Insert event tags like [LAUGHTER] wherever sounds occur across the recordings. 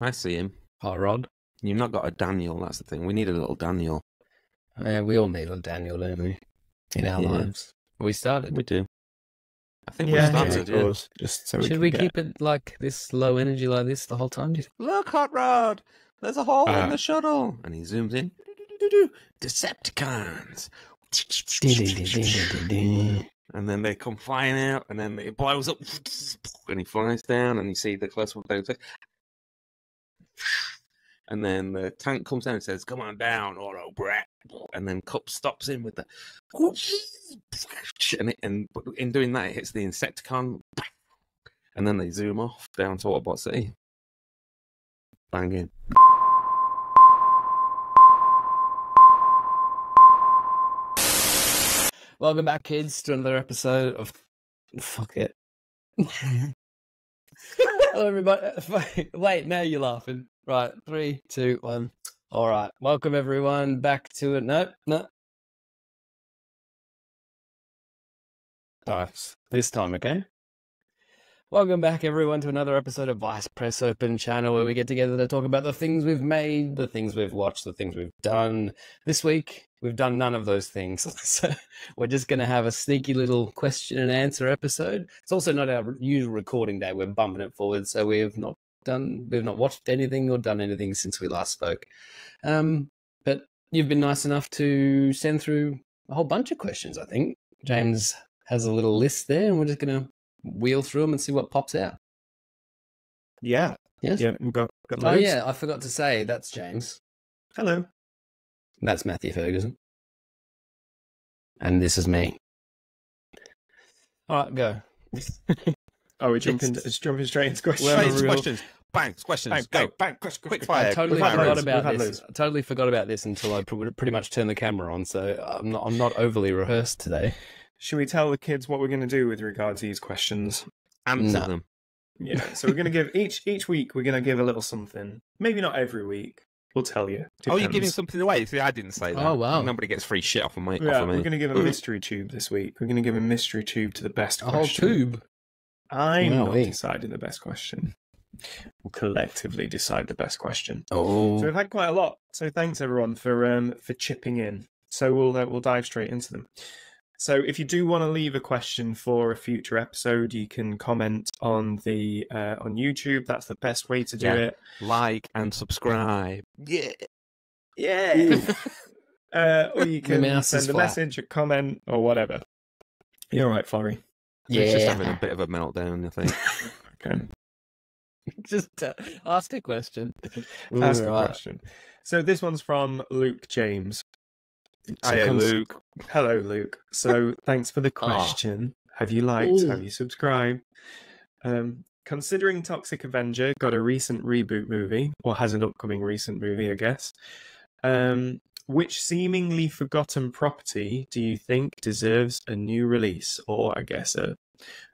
I see him. Hot Rod. You've not got a Daniel. That's the thing. We need a little Daniel. Yeah, we all need a Daniel, don't we? In our Yeah. lives. We started. We do. I think Yeah, we started. of Yeah. Just so Should can we get- keep it like this low energy like this the whole time? do you think? Look, Hot Rod. There's a hole Ah. in the shuttle, and he zooms in. Decepticons. And then they come flying out, and then it blows up, and he flies down, and you see the close up there. And then the tank comes down and says, "Come on down, Auto Brat." And then Kup stops in with the, [LAUGHS] and, it, and in doing that, it hits the Insecticon, and then they zoom off down to Autobot City. Banging. Welcome back, kids, to another episode of Fuck It. [LAUGHS] Hello, everybody. [LAUGHS] Wait, now you're laughing. Right, three, two, one. All right, welcome everyone back to it. No, no. Nice. This time, okay? Welcome back, everyone, to another episode of Vice Press Open channel where we get together to talk about the things we've made, the things we've watched, the things we've done. This week, we've done none of those things. [LAUGHS] So we're just going to have a sneaky little question and answer episode. It's also not our usual recording day. We're bumping it forward, so we've not done, we've not watched anything or done anything since we last spoke. Um, but you've been nice enough to send through a whole bunch of questions. I think James has a little list there, and we're just going to wheel through them and see what pops out. Yeah, Yes. yeah. We've got, got Oh yeah, I forgot to say that's James. Hello. That's Matthew Ferguson. And this is me. All right, go. [LAUGHS] Oh, we're jumping, It's- it's jumping straight into questions. Well, I'm Questions, real- questions, bang, questions, Bang, go. bang, bang, question, Quick fire. I totally quick fire. forgot loads. about We've this. I totally forgot about this until I pretty much turned the camera on. So I'm not. I'm not overly rehearsed today. Should we tell the kids what we're going to do with regards to these questions? Answer No. them. Yeah. So we're going to give each each week. We're going to give a little something. Maybe not every week. We'll tell you. Oh, you're giving something away? See, I didn't say that. Oh, wow. Nobody gets free shit off of my Yeah, off of we're going to give a mystery tube this week. We're going to give a mystery tube to the best A whole question. tube. I'm not Wowee. deciding the best question. We'll collectively decide the best question. Oh, So we've had quite a lot. So thanks everyone for um for chipping in. So we'll uh, we'll dive straight into them. So if you do want to leave a question for a future episode, you can comment on the uh, on YouTube. That's the best way to do Yeah. it. Like and subscribe. Yeah. Yeah. [LAUGHS] uh, or you [LAUGHS] can send a flat. message, a comment, or whatever. You're all right, Florey. He's just Yeah. having a bit of a meltdown, I think. [LAUGHS] Okay. just uh, ask a question. Ask a question. So this one's from Luke James. So Hiya, cons- Luke. Hello, Luke. So [LAUGHS] thanks for the question. Have you liked? Ooh. Have you subscribed? Um, considering Toxic Avenger got a recent reboot movie, or has an upcoming recent movie, I guess. Um, which seemingly forgotten property do you think deserves a new release, or I guess a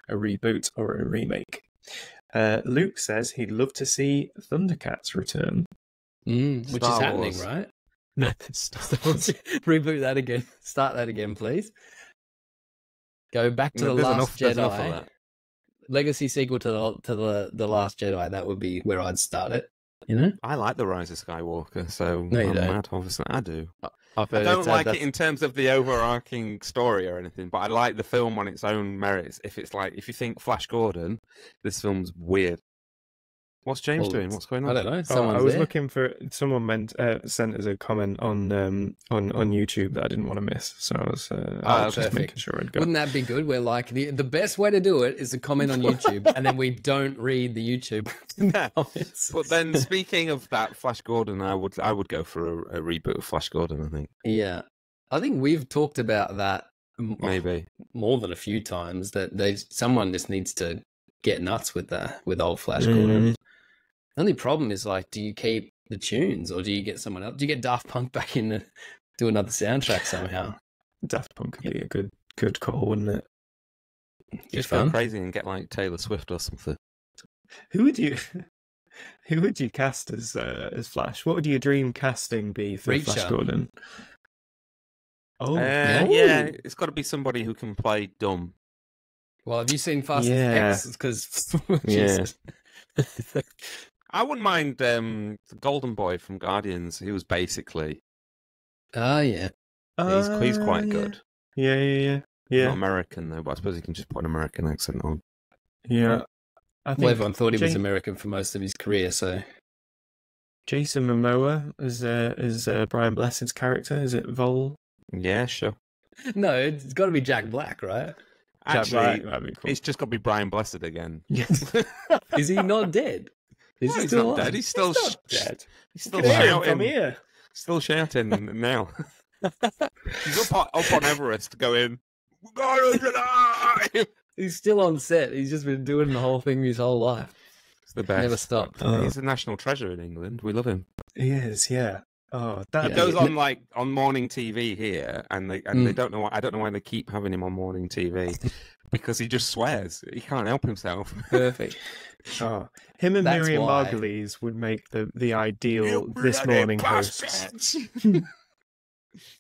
a reboot or a remake? Uh, Luke says he'd love to see Thundercats return. Mm, which Star is happening, Wars. right? [LAUGHS] No, [LAUGHS] Reboot that again. Start that again, please. Go back to No, the Last enough- there's enough of Jedi. that. Legacy sequel to the to the the Last Jedi. That would be where I'd start it. You know, I like the Rise of Skywalker, so No, you I'm don't. mad. Obviously, I do. I've I heard don't it's, uh, like it in terms of the overarching story or anything, but I like the film on its own merits. If it's like, if you think Flash Gordon, this film's weird. What's James Well, doing? What's going on? I don't know. Oh, I was there. looking for someone meant uh, sent us a comment on um on on YouTube that I didn't want to miss, so I was, uh, I Ah, was just making sure I'd go. Wouldn't that be good? We're like the the best way to do it is to comment on YouTube, and then we don't read the YouTube Yeah. [LAUGHS] [LAUGHS] comments. But then, speaking of that, Flash Gordon, I would I would go for a, a reboot of Flash Gordon. I think yeah, I think we've talked about that maybe. more than a few times. That they someone just needs to get nuts with that with old Flash Mhm. Gordon. The only problem is like, do you keep the tunes or do you get someone else? Do you get Daft Punk [LAUGHS] back in to do another soundtrack somehow? [LAUGHS] Daft Punk could be a good good call, wouldn't it? Good Just go crazy and get like Taylor Swift or something. Who would you [LAUGHS] who would you cast as uh, as Flash? What would your dream casting be for Flash Gordon? Oh, Uh, yeah. yeah, it's got to be somebody who can play dumb. Well, have you seen Fast Yeah. X? Because Yeah. I wouldn't mind um, the Golden Boy from Guardians. He was basically Oh yeah. he's he's Uh, quite yeah. good. Yeah, yeah, yeah, Not American though, but I suppose he can just put an American accent on. yeah. I think Well, everyone thought he was American for most of his career, so Jason Momoa is uh, is uh, Brian Blessed's character. Is it Vol? Yeah, sure. no, it's got to be Jack Black, right? Jack Actually, Black, that'd be cool. it's just got to be Brian Blessed again. Yes. [LAUGHS] Is he not dead? Is No, he's still not alive? dead. He's still He's not sh- dead. He's still Hear him from shouting. here. Still shouting now. [LAUGHS] He's up on, up on Everest going, [LAUGHS] "We're! He's still on set. He's just been doing the whole thing his whole life. It's the best. Never stopped. Uh, He's a national treasure in England. We love him. He is, yeah. Oh, that Yeah. goes on like on morning TV here, and they and they Mm. don't know why. I don't know why they keep having him on morning TV because he just swears. He can't help himself. Perfect. [LAUGHS] Oh, him and That's Miriam why. Margolyes would make the the ideal You this morning hosts. [LAUGHS]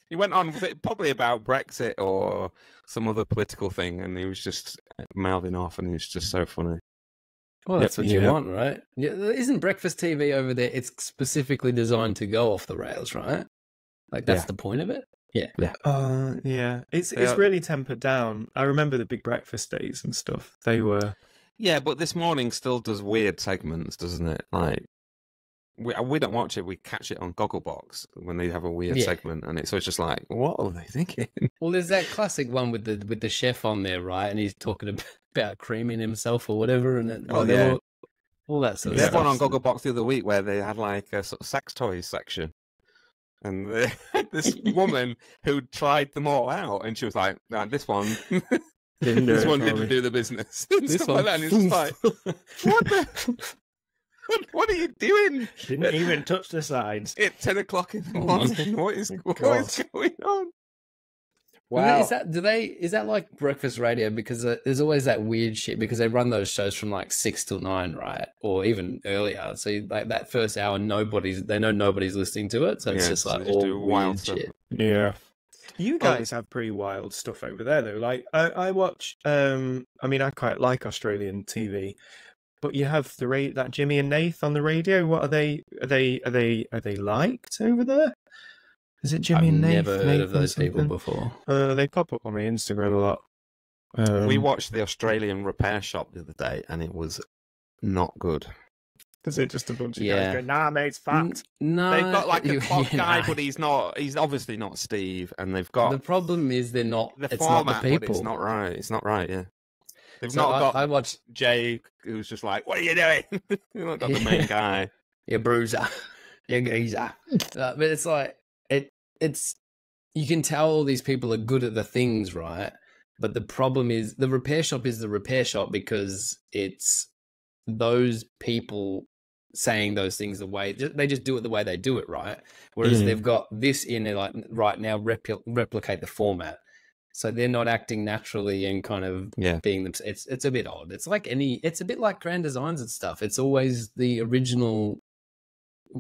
he went on with it probably about Brexit or some other political thing, and he was just mouthing off, and it was just so funny. Well, that's what you Yeah. want, right? Yeah, isn't breakfast TV over there? It's specifically designed to go off the rails, right? Like that's Yeah. the point of it. Yeah. Uh, yeah, it's They it's are- really tempered down. I remember the big breakfast days and stuff. They were Yeah, but this morning still does weird segments, doesn't it? Like we uh, we don't watch it; we catch it on Gogglebox when they have a weird Yeah. segment, and it's always just like, what are they thinking? [LAUGHS] Well, there's that classic one with the with the chef on there, right? And he's talking [LAUGHS] about creaming himself or whatever, and it, Oh, like, yeah. all, all that sort of had one on stuff. Gogglebox the other week where they had like a sort of sex toys section. And they [LAUGHS] this woman who tried them all out, and she was like, nah, "This one, Didn't this one for didn't do the business." [LAUGHS] This one, like that. And it's just like, "What the? [LAUGHS] what are you doing didn't even touch the signs. at ten o'clock in the Oh morning? [LAUGHS] What is what God. is going on?" Wow. Is that do they is that like breakfast radio? Because uh, there's always that weird shit because they run those shows from like six till nine, right, or even earlier. So you- like that first hour, nobody's they know nobody's listening to it, so it's Yeah, just so like they just all do weird wild stuff. shit. Yeah. You guys have pretty wild stuff over there, though. Like I, I watch. Um, I mean, I quite like Australian TV, but you have the ra- that Jimmy and Nath on the radio. What are they? Are they? Are they? Are they liked over there? Is it Jimmy I've and Nath? never heard Nath of or those people before. Uh, they pop up on my Instagram a lot. Um, we watched the Australian repair shop the other day, and it was not good. Is it just a bunch of Yeah. guys going, "Nah, mate, it's fact." No, They've got like a you- clock you guy, know. but he's not. He's obviously not Steve, and they've got the problem is they're not. the it's not format, the people. it's not right. It's not right. Yeah, they've So not I, got I watched Jay, who's just like, "What are you doing?" [LAUGHS] they've not got the main [LAUGHS] guy. your bruiser, [LAUGHS] your geezer. Uh, but it's like it. It's you can tell all these people are good at the things, right? But the problem is the repair shop is the repair shop because it's those people saying those things the way they just do it the way they do it, right? Whereas Mm. they've got this in it, like right now, repl- replicate the format. So they're not acting naturally and kind of Yeah, being them. It's it's a bit odd. It's like any. It's a bit like grand designs and stuff. It's always the original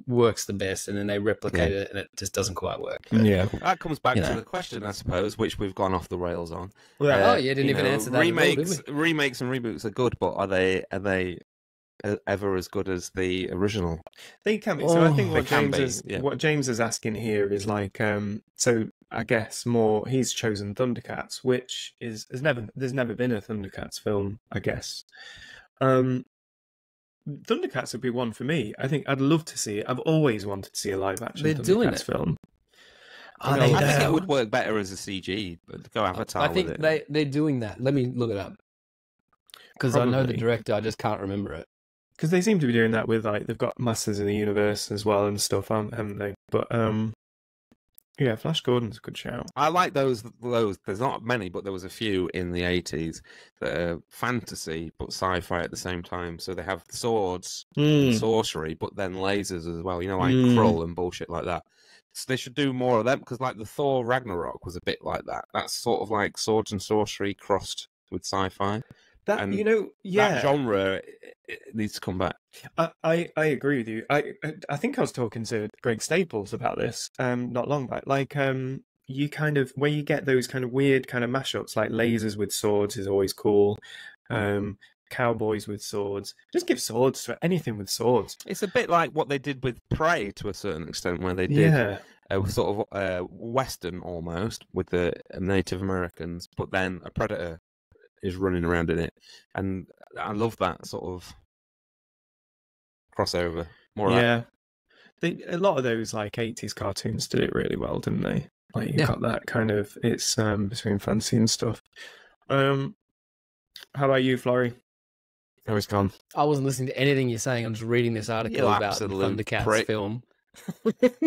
works the best, and then they replicate it, and it just doesn't quite work. Yeah. that comes back You to know. the question, I suppose, which we've gone off the rails on. yeah Oh, you didn't even answer that at all, Remakes, remakes, and reboots are good, but are they are they uh, ever as good as the original? They can be. So I Oh, think what James be, is yeah. what James is asking here is like um so I guess more he's chosen Thundercats, which is has never there's never been a Thundercats film, I guess. Um Thundercats would be one for me. I think I'd love to see it. I've always wanted to see a live action They're Thundercats doing it. film. Are they know, I think it would work better as a CG, but go Avatar I think with it. they they're doing that. Let me look it up because I know the director. I just can't remember it. Because they seem to be doing that with like they've got Masters of the Universe as well and stuff, haven't they? But um yeah, Flash Gordon's a good shout. I like those. Those there's not many, but there was a few in the eighties that are fantasy but sci-fi at the same time. So they have swords, and sorcery, but then lasers as well. You know, like Mm. Krull and bullshit like that. So they should do more of them because, like, the Thor Ragnarok was a bit like that. That's sort of like swords and sorcery crossed with sci-fi. That and you know, yeah, That genre needs to come back. I, I I agree with you. I I think I was talking to Greg Staples about this um not long back. Like um you kind of where you get those kind of weird kind of mashups like lasers with swords is always cool. Um cowboys with swords. Just give swords to anything with swords. It's a bit like what they did with Prey to a certain extent, where they did Yeah. a sort of uh, western almost with the Native Americans, but then a predator is running around in it, and I love that sort of crossover. More like yeah. They, a lot of those like 80s cartoons did it really well, didn't they? Like you Yeah. got that kind of it's um between fantasy and stuff. Um how about you, Florey? oh, it's gone. I wasn't listening to anything you're saying. I'm just reading this article You about the absolute Thundercats prick. film.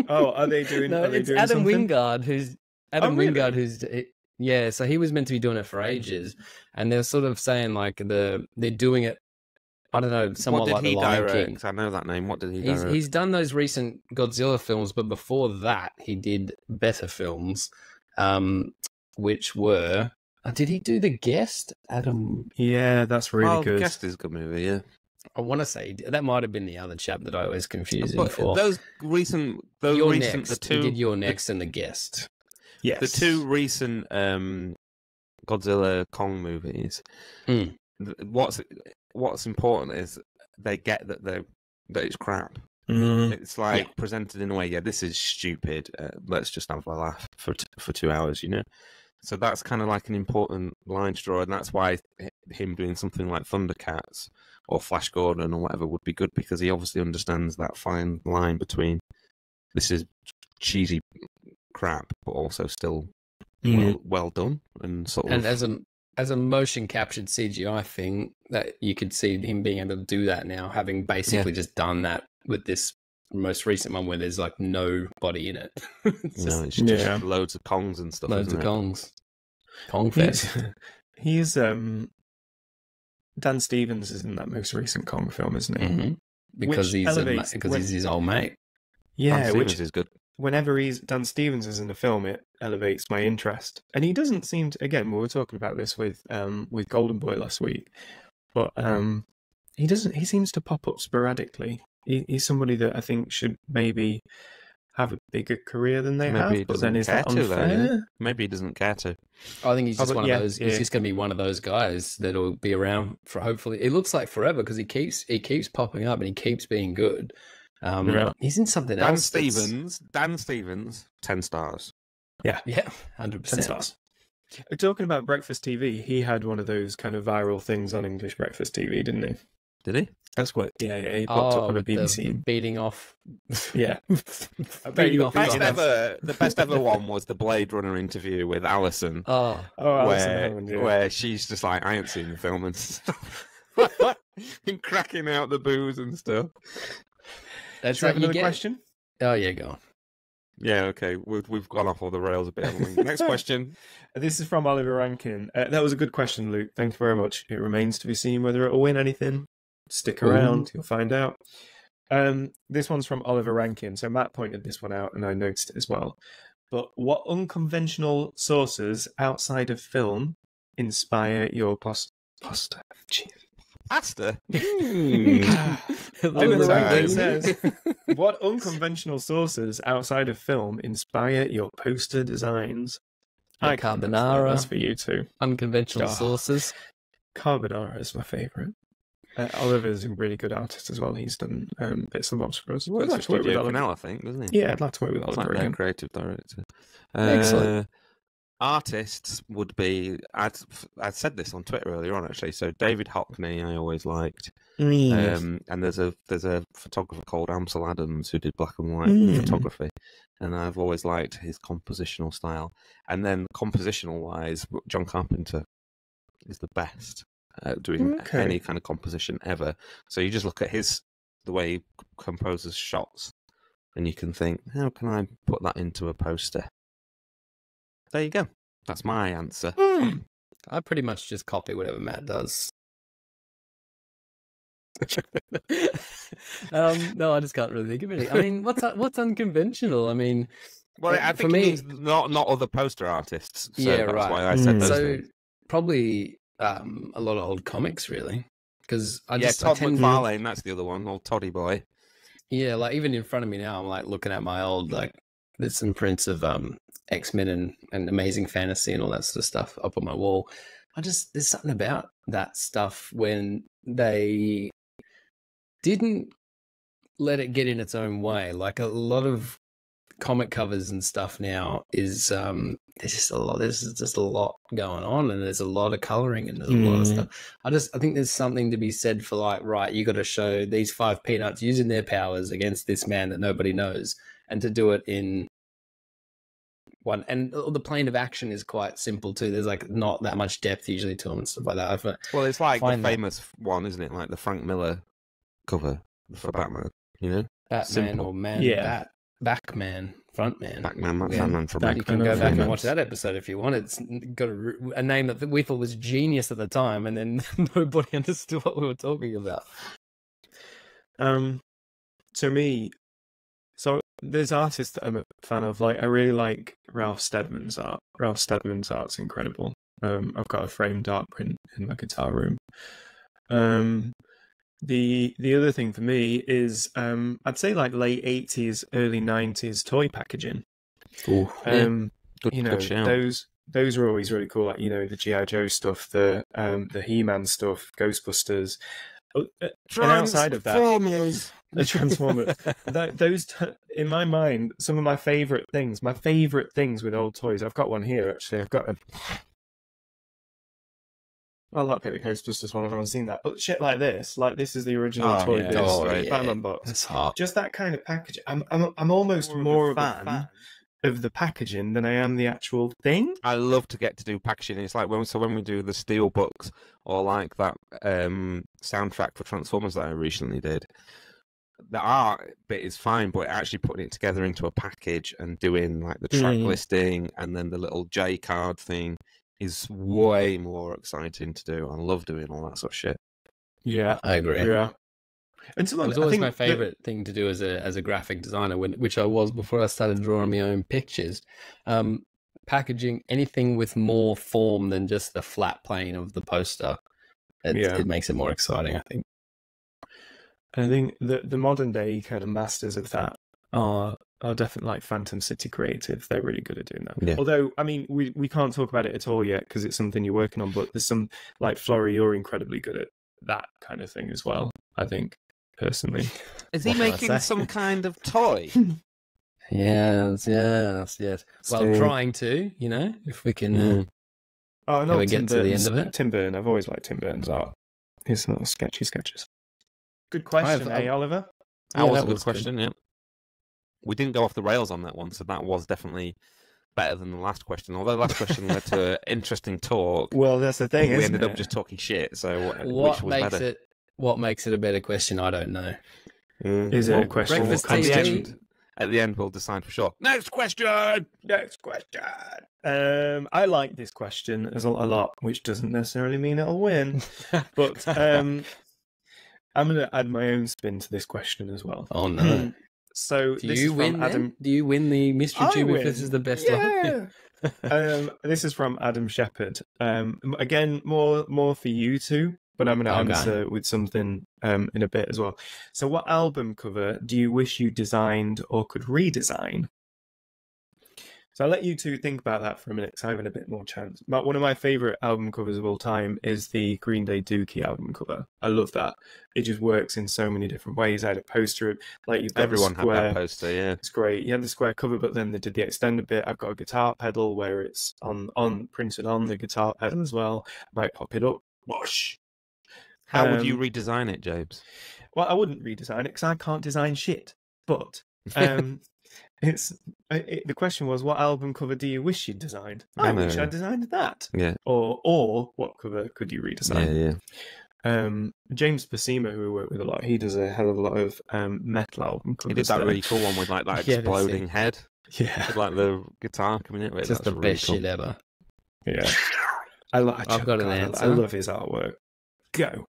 Oh, are they doing [LAUGHS] no, are they it's doing Adam something? Wingard who's Adam Oh, really? Wingard who's it, yeah. So he was meant to be doing it for ages, and they're sort of saying like the they're doing it. I don't know, somewhat what did like he the Lion direct? King. I know that name. What did he He's direct? he's done those recent Godzilla films, but before that, he did better films, um, which were. Uh, did he do the guest? Adam, Yeah, that's really oh, good. Guest is a good movie. Yeah, I want to say that might have been the other chap that I always confuse him but for. those recent, those Your recent, next, the he two, did your next and the guest. Yes. the two recent um, Godzilla Kong movies. Th- What's what's important is they get that they that it's crap. Mm. It's like presented in a way, yeah, this is stupid. Uh, let's just have a laugh for t- for two hours, you know. So that's kind of like an important line to draw, and that's why him doing something like Thundercats or Flash Gordon or whatever would be good because he obviously understands that fine line between this is cheesy crap, but also still Mm. well, well done and sort And of. as a as a motion captured CGI thing, that you could see him being able to do that now, having basically just done that with this most recent one where there's like no body in it. [LAUGHS] it's just know, it's just Yeah. loads of Kongs and stuff. loads isn't of it? Kongs. Kong Fest. He's, [LAUGHS] [LAUGHS] he's um Dan Stevens is in that most recent Kong film, isn't he? Mhm. Because Which he's a, because when- he's his old mate. Yeah, Dan which is good. Whenever he's Dan Stevens is in a film, it elevates my interest. And he doesn't seem to. Again, we were talking about this with um with Golden Boy last week, but um he doesn't. He seems to pop up sporadically. He, he's somebody that I think should maybe have a bigger career than they Maybe have. he But then doesn't is that care to, though, yeah. Maybe he doesn't care to. I think he's Oh, just but one yeah, of those. He's just going to be one of those guys that'll be around for hopefully. It looks like forever because he keeps he keeps popping up and he keeps being good. Um, Yeah. He's in something Dan else. that's- Stevens, Dan Stevens, ten stars. Yeah, Yeah, 100%. stars. Uh, Talking about breakfast TV, he had one of those kind of viral things on English breakfast TV, didn't he? Did he? That's what. Yeah, yeah. He popped Oh, up on a with the BBC. beating off. [LAUGHS] Yeah. [LAUGHS] beating you off. Best thinking ever, the best ever one was the Blade Runner interview with Alison, Oh, Oh, Alison where Hammond, yeah. where she's just like, I ain't seen the film and [LAUGHS] stuff, and cracking out the booze and stuff. That's Should we have another get. question? Oh yeah, go on. Yeah, okay, we've we've gone off all the rails a bit. Next [LAUGHS] question. This is from Oliver Rankin. Uh, that was a good question, Luke. Thank you very much. It remains to be seen whether it will win anything. Stick Ooh. around, you'll find out. Um, this one's from Oliver Rankin. So Matt pointed this one out, and I noticed it as well. But what unconventional sources outside of film inspire your post poster? Jeez. Pasta. Oliver Sorry. Says, [LAUGHS] "What unconventional sources outside of film inspire your poster designs?" Yeah, I can't answer that. carbonara. That's for you too. Unconventional Oh. sources. Carbonara is my favourite. Uh, Oliver's a really good artist as well. He's done um, bits and bobs for us. He works I'd like to work with Oliver. now, I think, doesn't he? Yeah, I'd like to work with Oliver like their again. creative director. Excellent. Artists would be. I'd I'd said this on Twitter earlier on actually. So David Hockney, I always liked. Mm. Um, and there's a there's a photographer called Ansel Adams who did black and white Mm. photography, and I've always liked his compositional style. And then compositional wise, John Carpenter is the best at doing Okay. any kind of composition ever. So you just look at his the way he composes shots, and you can think, how can I put that into a poster? There you go. That's my answer. Hmm. I pretty much just copy whatever Matt does. um, no, I just can't really think of anything. I mean, what's what's unconventional? I mean, Well, I for think me- means not not other poster artists. So Yeah, that's right. why I said Mm. those so things. probably um, a lot of old comics, really, because I yeah, just I Todd tend, McFarlane, that's the other one, old Toddy boy. yeah, like even in front of me now, I'm like looking at my old like there's some prints of um X Men and and Amazing Fantasy and all that sort of stuff up on my wall. I just there's something about that stuff when they didn't let it get in its own way. Like a lot of comic covers and stuff now is um there's just a lot there's just a lot going on and there's a lot of coloring and there's a lot of Mm. stuff. I just I think there's something to be said for like, right, you gotta show these five peanuts using their powers against this man that nobody knows and to do it in one and the plane of action is quite simple too. There's like not that much depth usually to them and stuff like that. I fi- Well, it's like the Find that- famous one, isn't it? Like the Frank Miller cover for Batman. You know, Batman Simple. or man, Yeah. Bat, Backman, Frontman. Batman, Yeah. Batman from Back- you can go and back and watch that episode if you want. It's got a, a name that we thought was genius at the time, and then [LAUGHS] nobody [LAUGHS] understood what we were talking about. Um, to me, so there's artists that I'm a fan of. Like I really like Ralph Steadman's art. Ralph Steadman's art's incredible. Um, I've got a framed art print in my guitar room. Um, the the other thing for me is um, I'd say like late eighties, early nineties toy packaging. Ooh, Um, good, you know good those those are always really cool. Like you know the GI Joe stuff, the um, the He Man stuff, Ghostbusters. Oh, uh, and outside of that, Transformers. [LAUGHS] the Transformers. that, those, t- in my mind, some of my favorite things, my favorite things with old toys. I've got one here actually. I've got a. I like the Ghostbusters one. I've never seen that, but shit like this, like this is the original Oh, toy. yeah. this, Oh, like, yeah. Batman box. That's hot. Just that kind of packaging. I'm, I'm, I'm almost more, of a fan of the packaging than I am the actual thing. I love to get to do packaging. It's like when so when we do the steel books or like that um, soundtrack for Transformers that I recently did. The art bit is fine, but actually putting it together into a package and doing like the track Mm. listing and then the little J card thing is way more exciting to do. I love doing all that sort of shit. Yeah, I agree. yeah. And It someone, was I always think my that- favorite thing to do as a as a graphic designer, when, which I was before I started drawing my own pictures. Um, packaging anything with more form than just the flat plane of the poster, it, Yeah. it makes it more exciting. I think. I think the the modern day kind of masters of that are are definitely like Phantom City Creative. They're really good at doing that. Yeah. Although, I mean, we we can't talk about it at all yet because it's something you're working on. But there's some like Florey, you're incredibly good at that kind of thing as well. I think personally. [LAUGHS] Is he he What making some kind of [LAUGHS] toy? Yes, yes, yes. Well, So- trying to, you know, if we can. Uh, Mm. Oh Can no, we Tim get to the end of it? Tim Burton. I've always liked Tim Burton's art. His little sketchy sketches. Good question, I've- eh, Oliver? That Yeah, was that a good was good. question. Yeah, we didn't go off the rails on that one, so that was definitely better than the last question. Although the last question led to an interesting talk, Well, that's the thing. we isn't ended up just talking shit. So wh- what which was makes better? it? What makes it a better question? I don't know. Mm. Is it a question? Breakfast at the end, at the end, we'll decide for sure. Next question. Next question. Um, I like this question as a, a lot, which doesn't necessarily mean it'll win. But um, [LAUGHS] I'm going to add my own spin to this question as well. oh no! So Do this you win? Adam. Then? Do you win the mystery I tube if this is the best one? [LAUGHS] Um, this is from Adam Shepherd. Um, again, more more for you two, but I'm going to answer with something um, in a bit as well. So, what album cover do you wish you designed or could redesign? So I'll let you two think about that for a minute, because I have a bit more chance. But one of my favorite album covers of all time is the Green Day Dookie album cover. I love that. It just works in so many different ways. I had a poster of like you've got Everyone had square, that poster. Yeah. it's great. You had the square cover, but then they did the extended bit. I've got a guitar pedal where it's on on printed on the guitar pedal as well. I Might pop it up. Whoosh. How would you Um, redesign it, James? Well, I wouldn't redesign it because I can't design shit. But [LAUGHS] um, it's it, the question was, what album cover do you wish you'd designed? I I wish. I designed that. Yeah. Or or what cover could you redesign? yeah. yeah. Um, James Bousema, who we work with a lot, he does a hell of a lot of um, metal album covers. He did that really cool one with like that [LAUGHS] Yeah, exploding head, Yeah, with like the guitar coming in. Just the best shit ever. [LAUGHS] yeah. I. I've got an God, answer. I love his artwork. Go.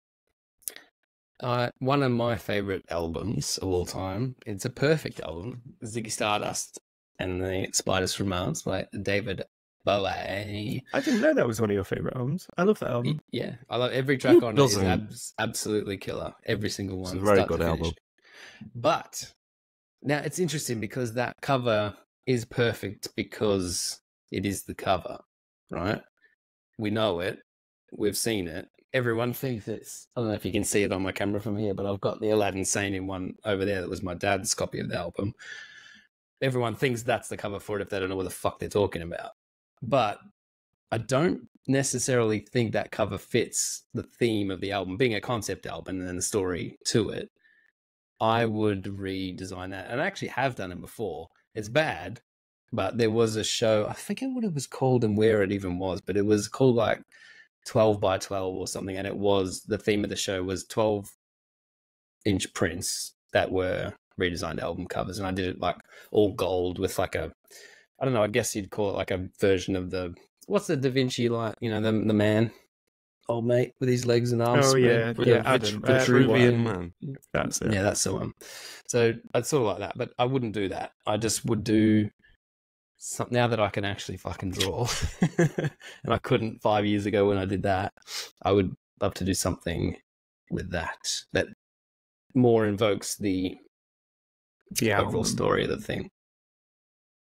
Uh, one of my favorite albums of all time. It's a perfect album. Ziggy Stardust and the Spiders from Mars by David Bowie. I didn't know that was one of your favorite albums. I love that album. Yeah, I love every track Who on it. Is doesn't? abs- absolutely killer. Every single one. It's a very good album. But now it's interesting because that cover is perfect because it is the cover, right? We know it, we've seen it, everyone thinks it's. I don't know if you can see it on my camera from here, but I've got the Aladdin Sane in one over there. That was my dad's copy of the album. Everyone thinks that's the cover for it if they don't know what the fuck they're talking about. But I don't necessarily think that cover fits the theme of the album, being a concept album and then the story to it. I would redesign that, and I actually have done it before. It's bad, but there was a show. I forget what it was called and where it even was, but it was called like 12 by 12 or something and it was the theme of the show was 12 inch prints that were redesigned album covers and i did it like all gold with like a i don't know i guess you'd call it like a version of the what's the da vinci like you know the, the man old mate with his legs and arms Oh, spread, yeah, yeah, the- Adam, the uh, Vitruvian man. That's it. yeah that's the one so i'd sort of like that but i wouldn't do that i just would do some, now that i can actually fucking draw [LAUGHS] [LAUGHS] and i couldn't five years ago when i did that i would love to do something with that that more invokes the The overall story of the thing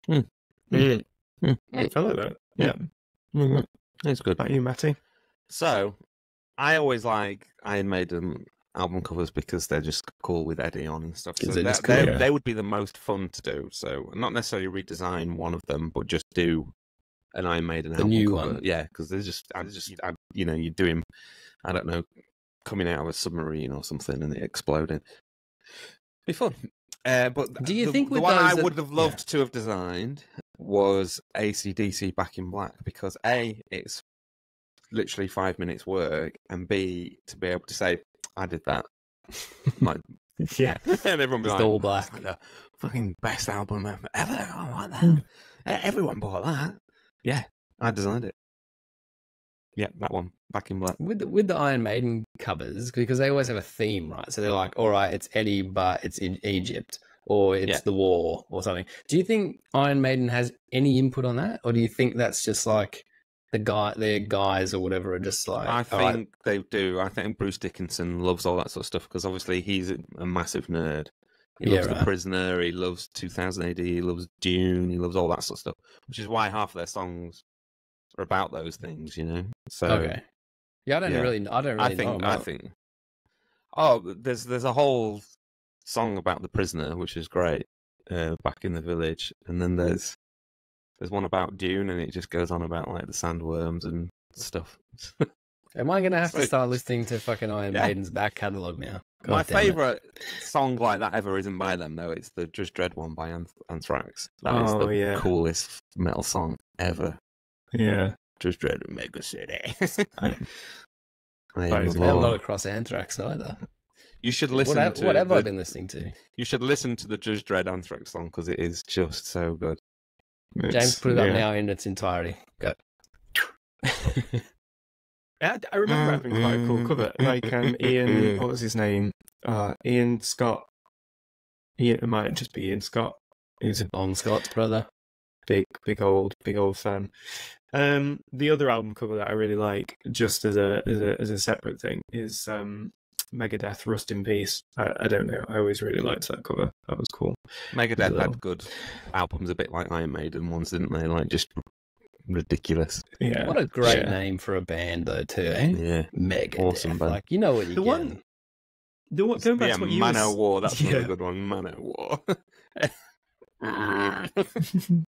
Mm. Mm. I like that. Yeah. Mhm. It's good. About you, Matty? So, I always like Iron Maiden album covers because they're just cool with Eddie on and stuff. So that- cool, they, yeah. they would be the most fun to do. So, not necessarily redesign one of them, but just do an Iron Maiden The album new cover. one. Yeah, because they're just, I just, I, you know, you do him, I don't know, coming out of a submarine or something and it exploding. Be fun. Uh, but Do you the, think the one I that- would have loved to have designed was ACDC Back in Black because A, it's literally five minutes work, and B, to be able to say, I did that. [LAUGHS] [LAUGHS] like, Yeah. and everyone Just like, all black. like the fucking best album ever. I like that. Mm. E- Everyone bought that. Yeah, I designed it. Yeah, that one. Back in Black. with the, with the Iron Maiden covers because they always have a theme, right? So they're like, all right, it's Eddie, but it's in Egypt, or it's Yeah. the war, or something. Do you think Iron Maiden has any input on that, or do you think that's just like the guy, their guys or whatever are just like? I think right, they do. I think Bruce Dickinson loves all that sort of stuff because obviously he's a, massive nerd. He Yeah, loves right. The Prisoner. He loves 2000 AD. He loves Dune. He loves all that sort of stuff, which is why half of their songs are about those things, you know. So okay. Yeah, I don't yeah. really, I don't really I think know. I think. Oh, there's there's a whole song about the prisoner, which is great. Uh, back in the village, and then there's there's one about Dune, and it just goes on about like the sandworms and stuff. [LAUGHS] Am I going to have to start listening to fucking Iron Yeah. Maiden's back catalogue now? God My damn it. favorite song like that ever isn't by them though. It's the Judge Dredd one by Anth- Anthrax. That is Oh, the yeah. coolest metal song ever. Yeah. Judge Dredd Mega City. I- I [LAUGHS] That am is the I haven't across Anthrax either. You should listen what, have, to what have I the- been listening to? You should listen to the Judge Dredd Anthrax song because it is just so good. James, put it up now in its entirety. Go. I, I remember having quite a cool cover. Like um, Ian, what was his name? Uh, Ian Scott. Ian, it might just be Ian Scott. He's a On Scott's brother. big, big old, big old fan. Um, the other album cover that I really like, just as a as a as a separate thing, is um, Megadeth "Rust in Peace." I, I don't know. I always really liked that cover. That was cool. Megadeth Hello. had good albums, a bit like Iron Maiden ones, didn't they? Like just ridiculous. Yeah. What a great Yeah. name for a band, though, too, eh? Yeah. Mega. Awesome band. Like, you know what you The get. one- The one, going back yeah, to what you Man was- War. That's Yeah. another good one. Manowar. [LAUGHS]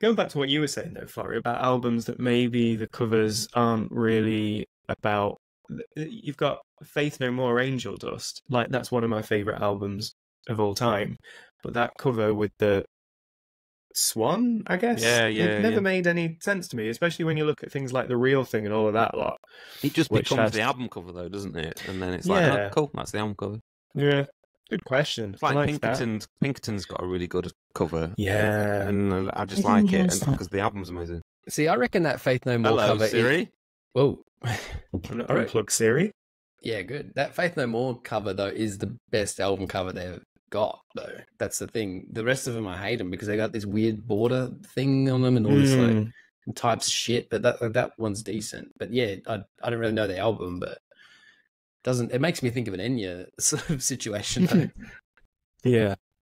Going back to what you were saying though, Florey, about albums that maybe the covers aren't really about. You've got Faith No More, Angel Dust. Like that's one of my favorite albums of all time. But that cover with the swan, I guess, Yeah, it yeah, never yeah. made any sense to me. Especially when you look at things like the real thing and all of that lot. it just becomes has- the album cover, though, doesn't it? And then it's like, Yeah. oh, cool, that's the album cover. Yeah, good question. It's like, I like that. Pinkerton's. Pinkerton's got a really good cover. Uh, yeah. and I just I like it because the album's amazing. See, I reckon that Faith No More Hello, cover. is- Siri. Whoa. I'm not [LAUGHS] unplug Siri. Yeah, good. That Faith No More cover though is the best album cover they've got though. That's the thing. The rest of them I hate them because they got this weird border thing on them and all this like Mm. types of shit. But that that one's decent. But yeah, I I don't really know the album, but doesn't it makes me think of an Enya [LAUGHS] sort of situation though. [LAUGHS] Yeah,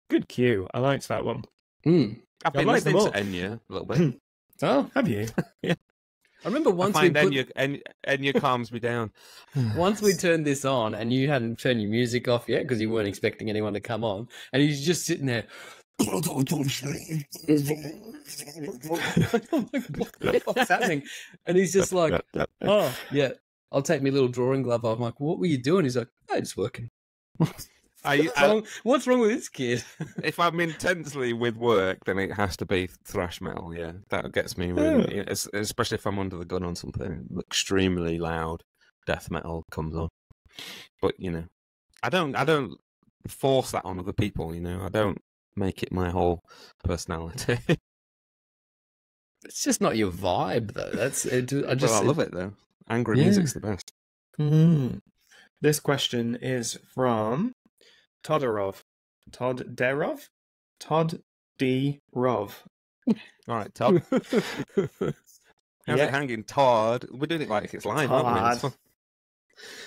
good cue. I liked that one. mm. I've I been like them listening to. Enya a little bit. Oh, Have you? [LAUGHS] I remember I once we find put, Enya, Enya, Enya calms me down. [SIGHS] once we turned this on and you hadn't turned your music off yet because you weren't expecting anyone to come on, and he's just sitting there. [LAUGHS] Like, what the happening? And he's just like, oh yeah, I'll take my little drawing glove off. I'm like, what were you doing? He's like, oh, just working. I, What's I, wrong, what's wrong with this kid? [LAUGHS] if I'm intensely with work, then it has to be thrash metal. Yeah, that gets me really, es- especially if I'm under the gun on something extremely loud. Death metal comes on, but you know, I don't, I don't force that on other people. You know, I don't make it my whole personality. [LAUGHS] It's just not your vibe, though. That's it, I just well, I love it though. Angry Yeah. music's the best. Mhm. This question is from Todorov. Todd Derov? Todd D. Rov. All right, [LAUGHS] Todd. How's Yeah. it hanging, Todd? We're doing it like it's live, aren't we?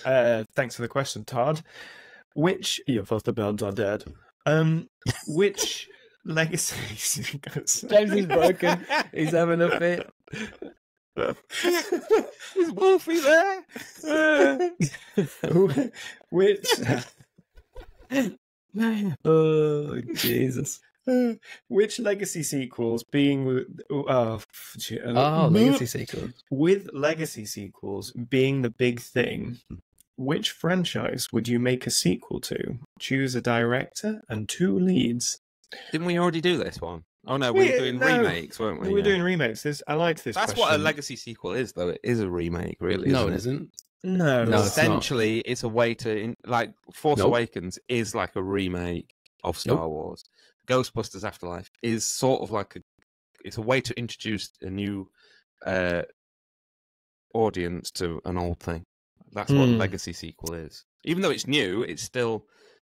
Uh, thanks for the question, Todd. Which your foster birds are dead. Um, which [LAUGHS] legacy? [LAUGHS] James is broken. He's having a fit. Is Wolfie there? which [LAUGHS] Oh [LAUGHS] Jesus! which legacy sequels being with oh, uh, Oh, legacy sequels with legacy sequels being the big thing? Which franchise would you make a sequel to? Choose a director and two leads. Didn't we already do this one? Oh no, we We- were doing no. remakes, weren't we? We were Yeah. doing remakes. This I liked this. That's what a legacy sequel is, though. It is a remake, really. No, it isn't isn't. No, No, it's. Essentially, it's a way to in, like Force Nope. Awakens is like a remake of Star Nope. Wars. Ghostbusters Afterlife is sort of like a it's a way to introduce a new uh audience to an old thing. That's what a Hmm. legacy sequel is. Even though it's new, it's still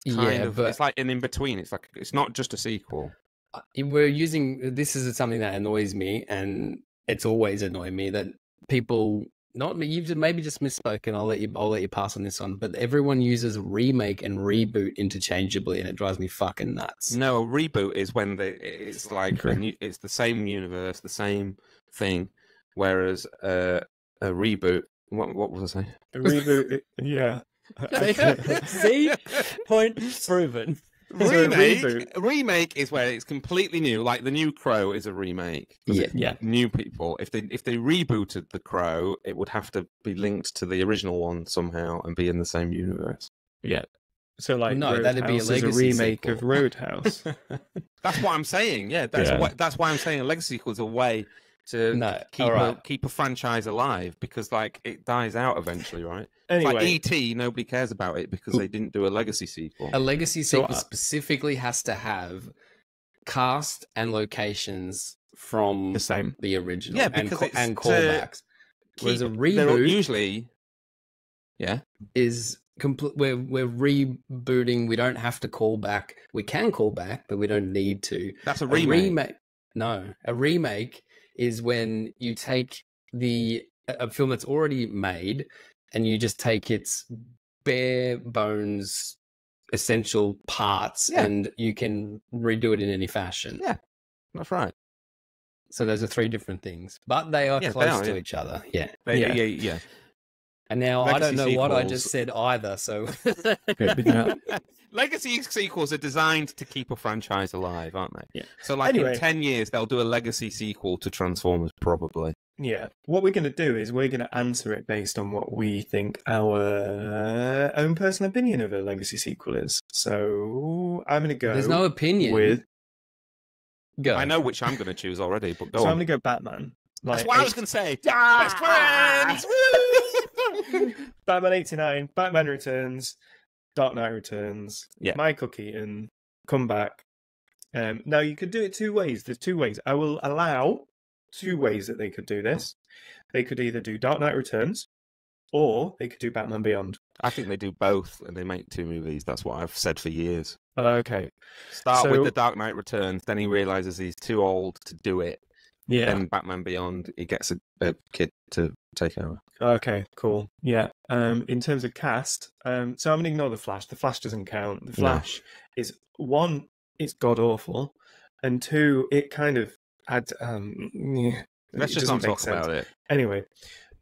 kind Yeah, of but it's like an in between. It's like it's not just a sequel. uh, we're using this is something that annoys me, and it's always annoyed me that people. Not. You've maybe just misspoken. I'll let you. I'll let you pass on this one. But everyone uses remake and reboot interchangeably, and it drives me fucking nuts. No, a reboot is when they it's like a new, it's the same universe, the same thing. Whereas uh, a reboot, what what was I saying? A reboot. yeah. [LAUGHS] [LAUGHS] See, point proven. So a remake, reboot- remake is where it's completely new. Like the new Crow is a remake. 'cause Yeah. it's Yeah. new people. If they if they rebooted the Crow, it would have to be linked to the original one somehow and be in the same universe. Yeah. So like No, that'd be a Roadhouse is a legacy remake of. Roadhouse. [LAUGHS] That's what I'm saying. Yeah, that's Yeah. what that's why I'm saying a legacy sequel is a way to No, keep all right. a, keep a franchise alive because like it dies out eventually, right? anyway, Like ET, nobody cares about it because they didn't do a legacy sequel. A legacy So, sequel uh, specifically has to have cast and locations from the same. the original Yeah, and, because ca- and to callbacks. Whereas a reboot usually, yeah, is complete. We're we're rebooting. We don't have to call back. We can call back, but we don't need to. that's a A remake. No, a remake is when you take the a film that's already made and you just take its bare bones essential parts Yeah. and you can redo it in any fashion. Yeah. That's right. So those are three different things, but they are they close are, to yeah. each other. Yeah. They- Yeah. yeah, yeah. And now I don't know Legacy what I just said either. So [LAUGHS] [LAUGHS] legacy sequels are designed to keep a franchise alive, aren't they? Yeah. So, like Anyway. in ten years, they'll do a legacy sequel to Transformers, probably. Yeah. What we're going to do is we're going to answer it based on what we think our own personal opinion of a legacy sequel is. So I'm going to go. there's no opinion. with. Go. I know which I'm going to choose already, but go so I'm going to go Batman. That's Like, what I was going to say. Ah! Best friends. [LAUGHS] Batman 89, Batman Returns, Dark Knight Returns, Yeah. Michael Keaton, come back. Um, now, you could do it two ways. There's two ways. I will allow two ways that they could do this. They could either do Dark Knight Returns or they could do Batman Beyond. I think they do both, and they make two movies. That's what I've said for years. Okay. Start So- with the Dark Knight Returns, then he realizes he's too old to do it. Yeah. Then Batman Beyond, he gets a, a kid to take over. Okay, cool. Yeah. Um, in terms of cast, um, so I'm gonna ignore the Flash. The Flash doesn't count. The No. Flash is one, it's god awful, and two, it kind of had um, yeah, Let's just doesn't talk sense. about it. Anyway,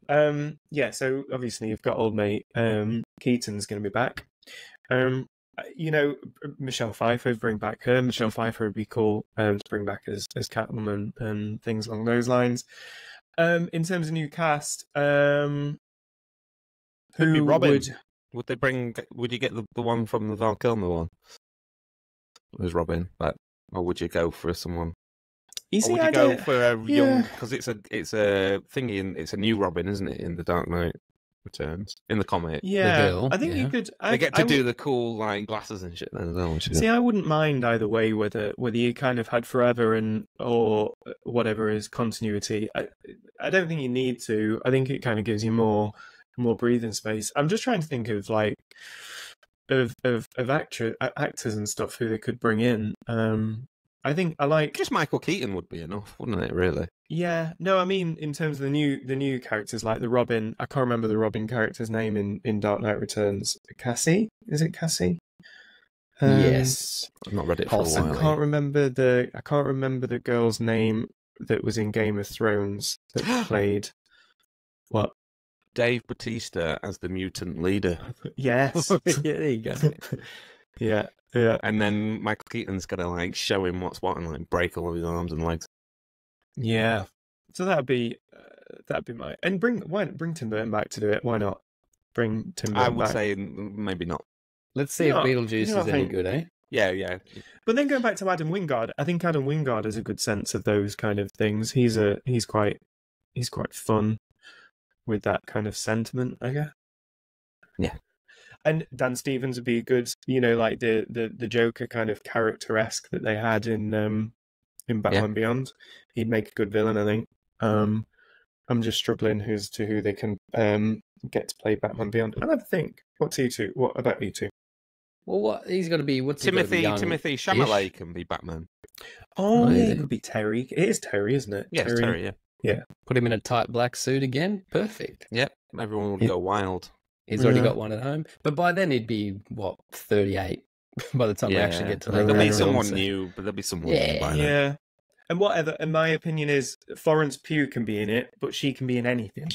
um, yeah. So obviously you've got old mate um, Keaton's going to be back. Um, you know, Michelle Pfeiffer bring back her. Michelle Pfeiffer would be cool um, to bring back as as Catwoman and things along those lines. Um, in terms of new cast, um, Could who Robin. would? Would they bring? Would you get the, the one from the Val Kilmer one? As Robin, like, or would you go for someone? You Or would you go for a young? Because it's a it's a thingy, and it's a new Robin, isn't it? In the Dark Knight Returns, in the comic, yeah, girl, I think yeah. you could. I, they get to I do would- the cool like glasses and shit then as well. Which is See, I wouldn't mind either way whether whether you kind of had forever and or whatever is continuity. I I don't think you need to. I think it kind of gives you more more breathing space. I'm just trying to think of like of of of actor actors and stuff who they could bring in. Um, I think I like just Michael Keaton would be enough, wouldn't it? Really? yeah. No, I mean in terms of the new the new characters like the Robin. I can't remember the Robin character's name in in Dark Knight Returns. Cassie is it Cassie? Um, yes. I've not read it for a I while. can't remember the I can't remember the girl's name that was in Game of Thrones that [GASPS] played what? Dave Batista as the mutant leader, [LAUGHS] Yes. [LAUGHS] yeah, there you go. [LAUGHS] yeah. Yeah. and then Michael Keaton's gonna like show him what's what and like break all of his arms and legs. Yeah. So that'd be uh, that'd be my and bring why bring Tim Burton back to do it. Why not? Bring Tim Burton I would back. say maybe not. Let's see Yeah, if Beetlejuice yeah, I is any good, eh? Yeah, yeah. But then going back to Adam Wingard, I think Adam Wingard has a good sense of those kind of things. He's a he's quite he's quite fun with that kind of sentiment, I guess. Yeah. And Dan Stevens would be a good, you know, like the the, the Joker kind of character esque that they had in um in Batman Beyond. He'd make a good villain, I think. Um I'm just struggling who's to who they can um get to play Batman Beyond. And I'll have think. What's you two? What about you two? Well, what he's going to be? What's he gotta be Timothy young? Timothy Chalamet can be Batman. Oh, Oh, yeah, yeah. it could be Terry. It is Terry, isn't it? Yeah, it's Terry. Yeah, Yeah. Put him in a tight black suit again. Perfect. Yep. Everyone would Yeah. go wild. He's already Yeah. got one at home, but by then he'd be what thirty-eight. [LAUGHS] By the time we actually get to Yeah. like, There'll be someone films. new, but there'll be someone Yeah. new by then. Yeah. And whatever, and my opinion is Florence Pugh can be in it, but she can be in anything.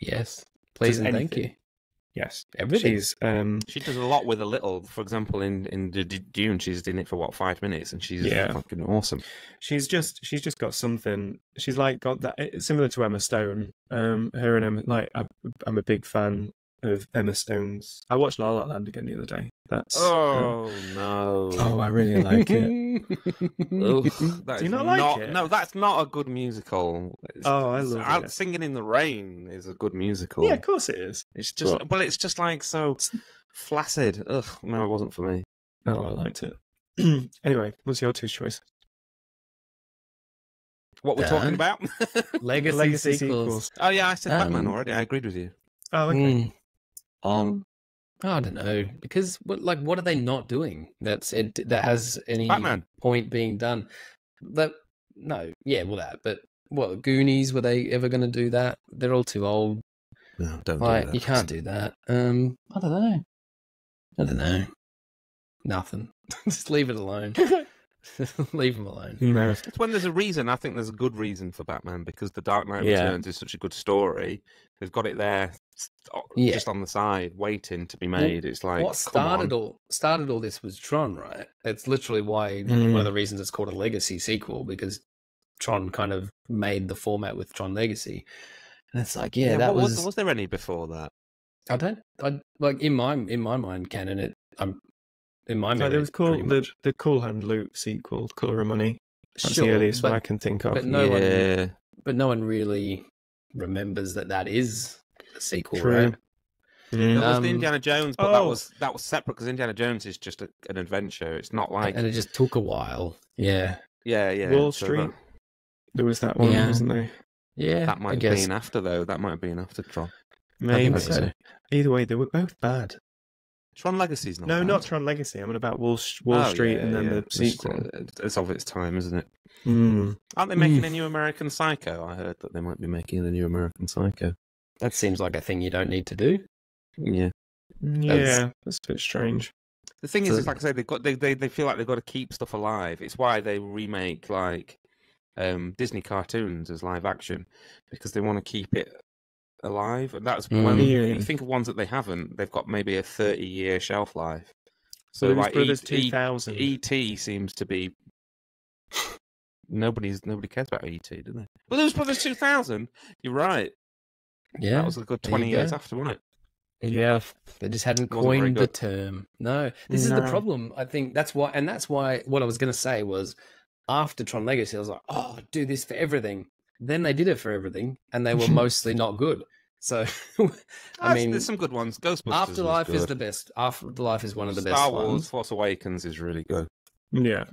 Yes, please and thank anything. you. Yes. Everything. She's um She does a lot with a little. For example, in in the D- Dune, she's in it for what five minutes, and she's Yeah. fucking awesome. she's just she's just got something. She's like got that similar to Emma Stone. Um her and Emma like I I'm a big fan of Emma Stone's. I watched La La Land again the other day. That's um, Oh no! oh I really like it. [LAUGHS] Ugh, that Do you not like it? No, that's not a good musical. It's- Oh, I love Out it. Singing in the Rain is a good musical. Yeah, of course it is. It's just, But- well, it's just like so flaccid. Ugh, no, it wasn't for me. Oh, I liked it. [CLEARS THROAT] anyway, what's your two choice? What we're Dan? talking about? [LAUGHS] Legacy, Legacy sequels. sequels. oh yeah, I said Batman Um, already. I agreed with you. Oh, okay. Mm. Um, I don't know because what like what are they not doing? That's it. That has any Batman. point being done. That no, yeah, well that. But what Goonies? Were they ever going to do that? They're all too old. No, don't Like do that. you can't do that. Um, I don't know. I don't know. Nothing. [LAUGHS] Just leave it alone. [LAUGHS] [LAUGHS] leave them alone. No. It's when there's a reason. I think there's a good reason for Batman because The Dark Knight Yeah. Returns is such a good story. They've got it there, Yeah. just on the side, waiting to be made. it's like what started all started all this was Tron, right? It's literally why Mm. one of the reasons it's called a legacy sequel because Tron kind of made the format with Tron Legacy, and it's like, yeah, that what, was, was there any before that? I don't, I like in my in my mind canon it. I'm in my No, memory. there was cool the the Cool Hand Luke sequel, Color of Money. That's Sure, the earliest one I can think of. but no one- but no one really remembers that that is a sequel, True. right? there Mm. was Um, the Indiana Jones, but that oh. was that was separate because Indiana Jones is just a, an adventure. It's not like and it just took a while. Yeah, yeah, yeah. Wall so Street. that, There was that one, Yeah. wasn't there? yeah. that I might have guess been after though. That might have been after Tron. Maybe so. so. Either way, they were both bad. Tron Legacy's not. no, bad. not Tron Legacy. I'm on about Wall, Wall Oh, Street yeah, and then yeah. the It's, sequel. uh, It's of its time, isn't it? Mm. Aren't they making a new American Psycho? I heard that they might be making a new American Psycho. that seems like a thing you don't need to do. Yeah. Yeah, that's a bit strange. The thing is, So- is like I say, they've got they, they they feel like they've got to keep stuff alive. It's why they remake like um, Disney cartoons as live action because they want to keep it alive. And that's Mm. when Yeah. you think of ones that they haven't. They've got maybe a thirty-year shelf life. So Blues like Brothers E- E- 2000. ET seems to be nobody's nobody cares about ET, do they? Well, Blues Brothers two thousand. You're right. Yeah. That was a good twenty years go. after, wasn't it? yeah. They just hadn't coined the term. No, this is the problem. I think that's why, and that's why what I was going to say was after Tron Legacy, I was like, oh, do this for everything. Then they did it for everything, and they were [LAUGHS] mostly not good. So, [LAUGHS] I mean, there's some good ones. Ghostbusters. Afterlife is good. the best. Afterlife is one of the Star best Wars: ones. Force Awakens is really good. Yeah.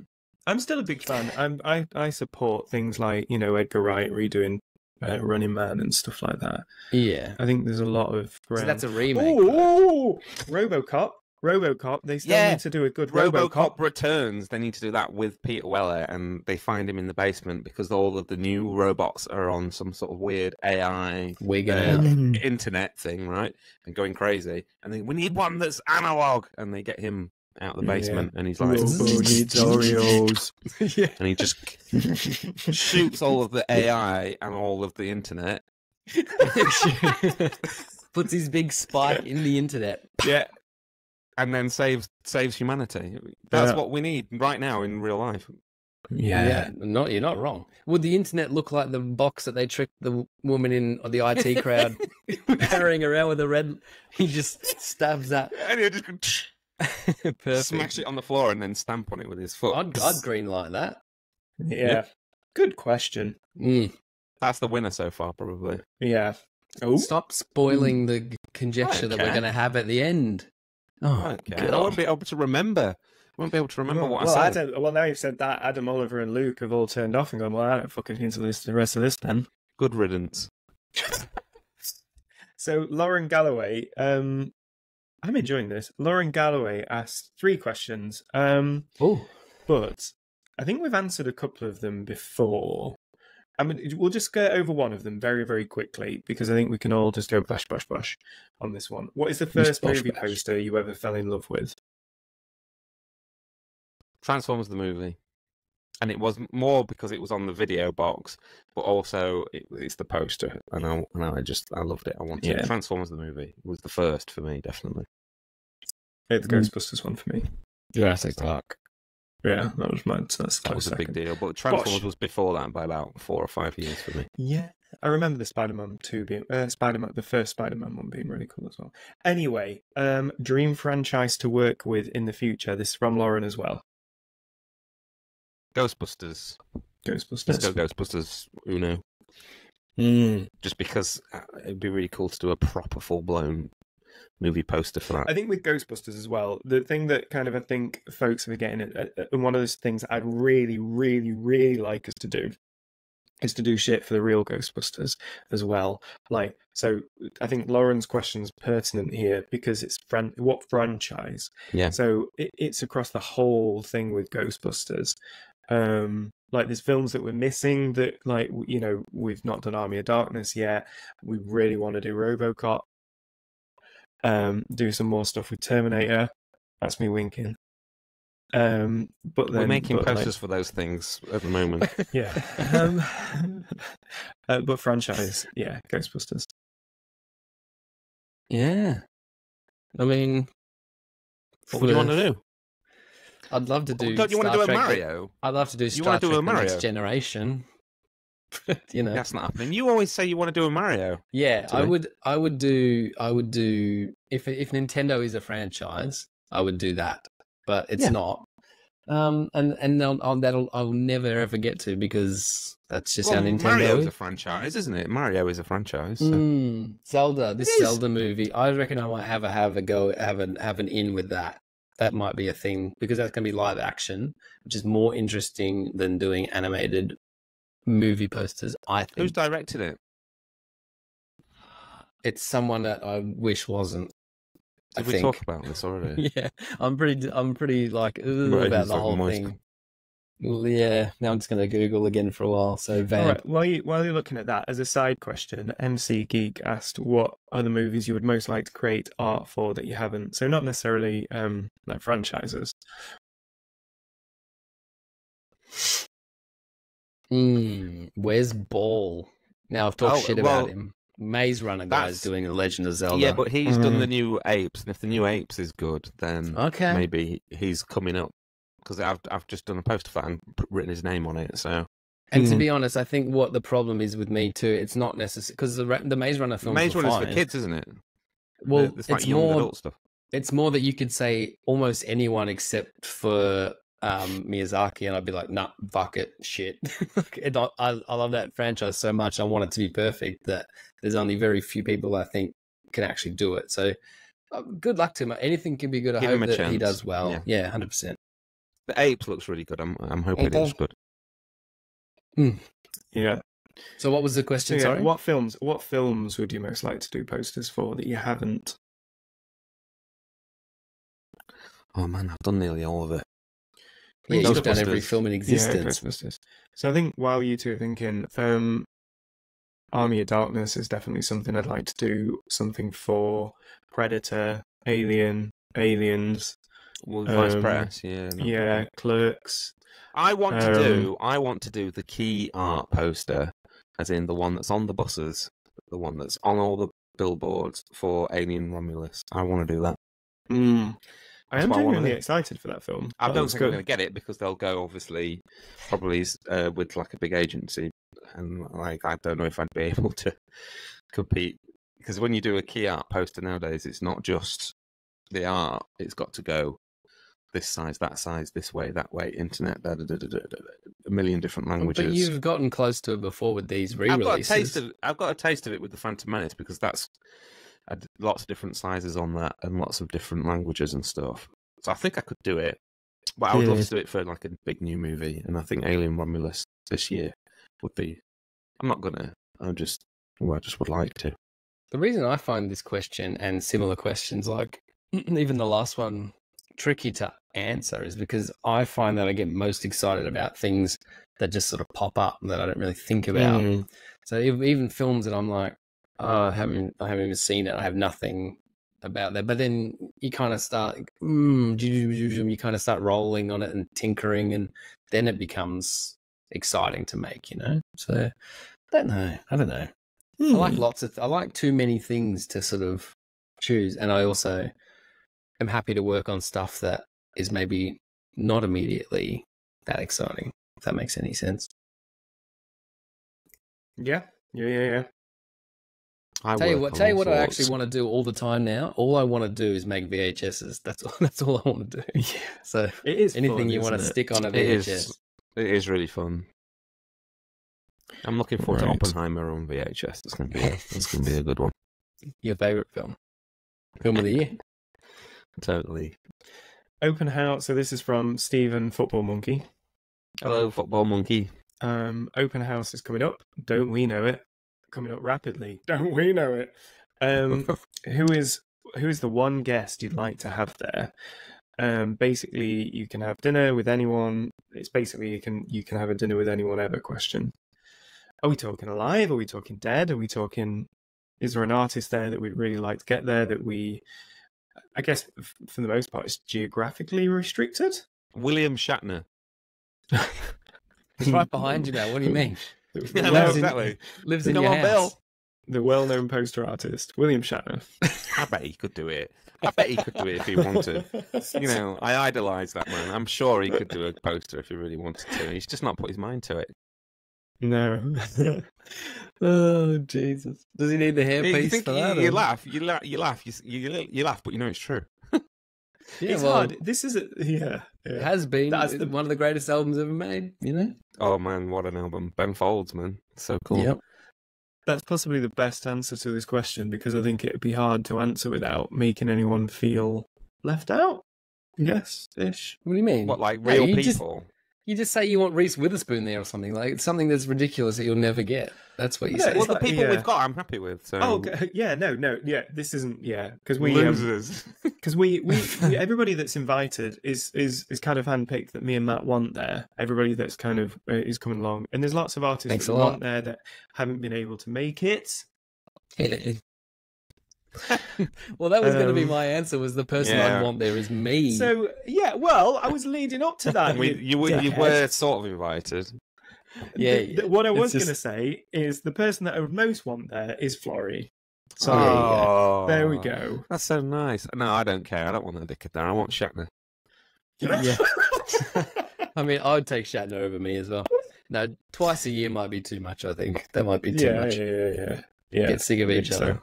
I'm still a big fan. I'm, I I support things like you know Edgar Wright redoing uh, Running Man and stuff like that. Yeah, I think there's a lot of. so that's a remake. though. Oh, RoboCop. RoboCop. They still Yeah. need to do a good RoboCop, RoboCop. returns. They need to do that with Peter Weller, and they find him in the basement because all of the new robots are on some sort of weird AI Uh, internet thing, right? And going crazy. And they, we need one that's analog, and they get him out of the Yeah. basement, and he's like, needs Oreos. [LAUGHS] yeah. and he just shoots all of the [LAUGHS] AI and all of the internet. [LAUGHS] Puts his big spike in the internet. yeah. And then saves saves humanity. That's Yeah. what we need right now in real life. Yeah. not you're not wrong. Would the internet look like the box that they tricked the woman in or the IT [LAUGHS] crowd carrying around with a red? He just stabs that. [LAUGHS] And he just Perfect. smash it on the floor and then stamp on it with his foot. I'd, I'd green light that. Yeah. Good question. Mm. That's the winner so far, probably. Yeah. Oh. Stop spoiling the g- conjecture that we're going to have at the end. Oh, Okay. I won't be able to remember. I won't be able to remember what well, I said. Adam, well, now you've said that, Adam Oliver and Luke have all turned off and gone, well, I don't fucking into this, the rest of this then. Good riddance. [LAUGHS] So, Lauren Galloway, um, I'm enjoying this. Lauren Galloway asked three questions, um, Oh, but I think we've answered a couple of them before. I mean, we'll just go over one of them very, very quickly because I think we can all just go bash, bash, bash on this one. What is the first bash, movie bash. poster you ever fell in love with? Transformers the movie. And it was more because it was on the video box, but also it, it's the poster. And I, and I just, I loved it. I wanted Yeah. it. Transformers the movie was the first for me, definitely. Yeah, the Mm. Ghostbusters one for me. Jurassic Park. Yeah, that was mine. So that's That was a big deal. But Transformers was before that by about four or five years for me. Yeah, I remember the Spider-Man two being uh, Spider-Man, the first Spider-Man one being really cool as well. Anyway, um, dream franchise to work with in the future. This is from Lauren as well. Ghostbusters. Ghostbusters. Let's go Ghostbusters Uno. Mm. Just because uh, it'd be really cool to do a proper full blown movie poster for that. I think with Ghostbusters as well, the thing that kind of I think folks are getting uh, and one of those things I'd really, really, really like us to do is to do shit for the real Ghostbusters as well. Like, so I think Lauren's question's pertinent here because it's fran- what franchise. Yeah. So it, it's across the whole thing with Ghostbusters. Um, like there's films that we're missing that, like you know, we've not done Army of Darkness yet. We really want to do RoboCop um, do some more stuff with Terminator. That's me winking. Um, but then We're making but, like, posters for those things at the moment. [LAUGHS] yeah. Um, [LAUGHS] uh, but franchise, yeah, Ghostbusters. Yeah. I mean, what do you want to do? I'd love to do. Don't you want to Star do a Trek- Mario? I'd love to do You Star wanna Trek do a Mario? Next Generation. But, [LAUGHS] you know, That's not happening. You always say you want to do a Mario. yeah, I would. I would do. I would do if if Nintendo is a franchise, I would do that. But it's Yeah. not. Um, and and I'll, I'll, that'll I'll never ever get to because that's just Well, how Nintendo. Mario is a franchise, isn't it? Mario is a franchise. so- Mm, Zelda, this. Zelda movie. I reckon I might have a have a go, have an have an in with that. That might be a thing because that's going to be live action, which is more interesting than doing animated movie posters. I think Who's directed it? it's someone that I wish wasn't. I Did we think. talk about this already? [LAUGHS] yeah, I'm pretty. I'm pretty like Right, about the whole moist. thing. Well, yeah. Now I'm just going to Google again for a while. So Vamp. right. While you while you're looking at that, as a side question, MC Geek asked what other movies you would most like to create art for that you haven't. So not necessarily um like franchises. Mm, where's Ball? Now I've talked Oh, shit well, about him. Maze Runner guy's that's- doing The Legend of Zelda. Yeah, but he's done Mhm. the new apes, and if the new apes is good, then okay. maybe he's coming up. Because I've I've just done a poster for and written his name on it. So And to Mhm. be honest, I think what the problem is with me too, it's not necessary because the, the Maze Runner films Maze were Runner's for kids, isn't it? Well, it's like it's young more adult stuff. it's more that you could say almost anyone except for um, Miyazaki, and I'd be like, nah, fuck it, shit. [LAUGHS] And I, I, I love that franchise so much. I want it to be perfect that there's only very few people I think can actually do it. So uh, good luck to him. Anything can be good. I Give hope him a that he does well. Yeah. Yeah, hundred percent. The apes looks really good. I'm I'm hoping does. it's good. Yeah. So what was the So, question? yeah, Sorry. what films? What films would you most like to do posters for that you haven't? Oh man, I've done nearly all of it. Yeah, you've done every film in existence. Ghostbusters. So I think while you two are thinking, um, Army of Darkness is definitely something I'd like to do. Something for Predator, Alien, Aliens. Well, Vice Um, Press, yeah. no. Yeah, Clerks. I want to Um, do. I want to do the key art poster, as in the one that's on the buses, the one that's on all the billboards for Alien Romulus. I want to do that. Mm. I That's am what I wanna genuinely excited for that film. I That don't looks think I'm going to get it because they'll go obviously, probably uh, with like a big agency, and like I don't know if I'd be [LAUGHS] able to compete because when you do a key art poster nowadays, it's not just the art; it's got to go this size, that size, this way, that way, internet, da, da, da, da, da, da, a million different languages. But you've gotten close to it before with these I've got a re-releases. taste of I've got a taste of it with the Phantom Menace because that's I d- lots of different sizes on that and lots of different languages and stuff. So I think I could do it, but I would love to do it for like a big new movie. And I think Alien Romulus this year would be. I'm not gonna. I'm just. Well, I just would like to. The reason I find this question and similar questions, like [CLEARS THROAT] even the last one, tricky to answer is because I find that I get most excited about things that just sort of pop up that I don't really think about. Mm. So even films that I'm like, oh, I haven't, I haven't even seen it. I have nothing about that. But then you kind of start, mm, you kind of start rolling on it and tinkering, and then it becomes exciting to make. You know. So I don't know. I don't know. I Hmm. like lots of. I like too many things to sort of choose, and I also am happy to work on stuff that is maybe not immediately that exciting. If that makes any sense. Yeah, yeah, yeah, yeah. I tell you what. Tell you all what. I actually want to do all the time now. All I want to do is make VHSs. That's all. [LAUGHS] That's all I want to do. [LAUGHS] Yeah, So it is. anything fun, you want to it? stick on a VHS. is. It is really fun. I'm looking forward Right. to Oppenheimer on VHS. It's gonna be. A, [LAUGHS] it's gonna be a good one. Your favorite film? Film of the year? Totally. Open house. So this is from Stephen Football Monkey. Hello, football monkey. Um, open house is coming up. Don't we know it? Coming up rapidly. [LAUGHS] Don't we know it? Um, [LAUGHS] who is who is the one guest you'd like to have there? Um, basically, you can have dinner with anyone. It's basically you can you can have a dinner with anyone ever. Question: Are we talking alive? Are we talking dead? Are we talking? Is there an artist there that we'd really like to get there? That we, I guess, f- for the most part, it's geographically restricted. William Shatner. [LAUGHS] He's right behind you now. What do you mean? The, [LAUGHS] Yeah, Lives no, in- exactly. Lives in Come your on, house. Bill. the well-known poster artist William Shatner. [LAUGHS] I bet he could do it. I bet he could do it if he wanted. You know, I idolise that man. I'm sure he could do a poster if he really wanted to. He's just not put his mind to it. No. [LAUGHS] Oh Jesus! Does he need the You, hairpiece think, for you, that? you or- laugh, you laugh, you laugh, you, you, you laugh, but you know it's true. Yeah, it's well, hard. This is a, yeah. It has been That's the- one of the greatest albums ever made. You know. Oh man, what an album! Ben Folds, man, so cool. Yep. That's possibly the best answer to this question because I think it'd be hard to answer without making anyone feel left out. Yes, ish. What do you mean? What like No, real you just- people? You just say you want Reese Witherspoon there or something like it's something that's ridiculous that you'll never get. That's what you Yeah, say. Well, the people yeah. we've got, I'm happy with. So Oh, okay. [LAUGHS] yeah, no, no, yeah. This isn't, yeah, because we, um, losers. [LAUGHS] because we, we, we, [LAUGHS] everybody that's invited is is is kind of handpicked that me and Matt want there. Everybody that's kind of uh, is coming along, and there's lots of artists Thanks that a we lot. want there that haven't been able to make it. [LAUGHS] well, that was going to be Um, my answer. Was the person yeah. I want there is me? So yeah, well, I was leading up to that. [LAUGHS] we, you, were- you were sort of invited. Yeah, The- the- what I was just- going to say is the person that I would most want there is Florey. So Oh, there Oh, there we go. That's so nice. No, I don't care. I don't want the dickhead there. I want Shatner. Yeah. [LAUGHS] I mean, I would take Shatner over me as well. No, twice a year might be too much. I think that might be too yeah, much. yeah, yeah, yeah, yeah. Get sick of each think other.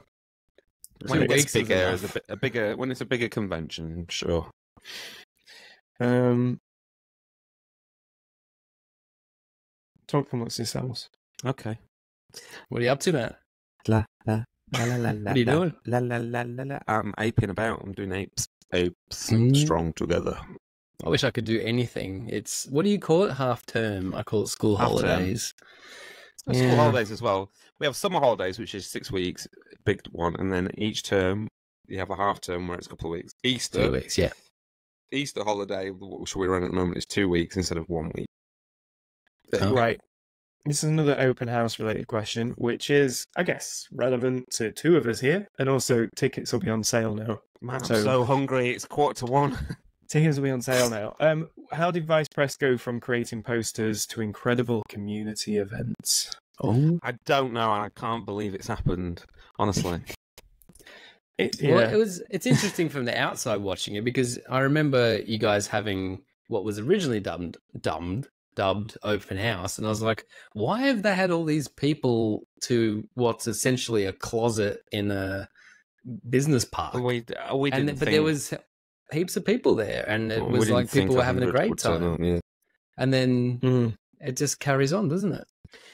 When Two it gets is bigger, a, a bigger when it's a bigger convention, sure. Um, talk amongst yourselves. Okay. What are you up to, Matt? La la la la la. [LAUGHS] What are you doing? La la la la la. I'm aping about. I'm doing apes. Apes Mm. strong together. I wish I could do anything. It's what do you call it? Half term. I call it school Half term. holidays. School Yeah. holidays as well. We have summer holidays, which is six weeks, big one, and then each term you have a half term where it's a couple of weeks. Easter, Two weeks, yeah. Easter holiday, which we run at the moment, is two weeks instead of one week. Oh. Right. This is another open house related question, which is, I guess, relevant to two of us here, and also tickets will be on sale now. Man, I'm So- so, hungry. It's quarter to one. [LAUGHS] Tickets will be on sale now. Um, how did Vice Press go from creating posters to incredible community events? Oh, I don't know, and I can't believe it's happened. Honestly, [LAUGHS] It, Well, it was. It's interesting from the outside watching it because I remember you guys having what was originally dubbed, dubbed, dubbed open house, and I was like, why have they had all these people to what's essentially a closet in a business park? we we didn't. but think, there was heaps of people there, and it we was like people were having a great time. up, yeah. And then Mm. it just carries on, doesn't it?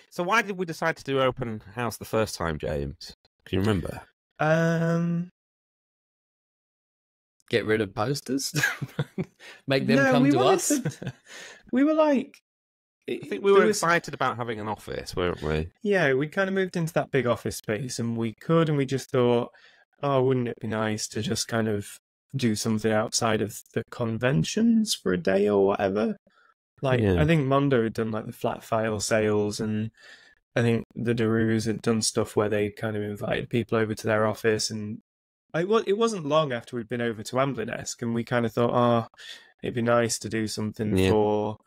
So why did we decide to do open house the first time, James? Can you remember? Um, Get rid of posters, [LAUGHS] make them No, come we to us. to- [LAUGHS] we were like, I think we were excited about having an office, weren't we? Yeah, we kind of moved into that big office space, and we could, and we just thought, oh, wouldn't it be nice to just kind of do something outside of the conventions for a day or whatever? Like, Yeah. I think Mondo had done like the flat file sales, and I think the Daru's had done stuff where they kind of invited people over to their office, and I, well, it wasn't long after we'd been over to Amblinesque, and we kind of thought, oh, it'd be nice to do something Yeah. for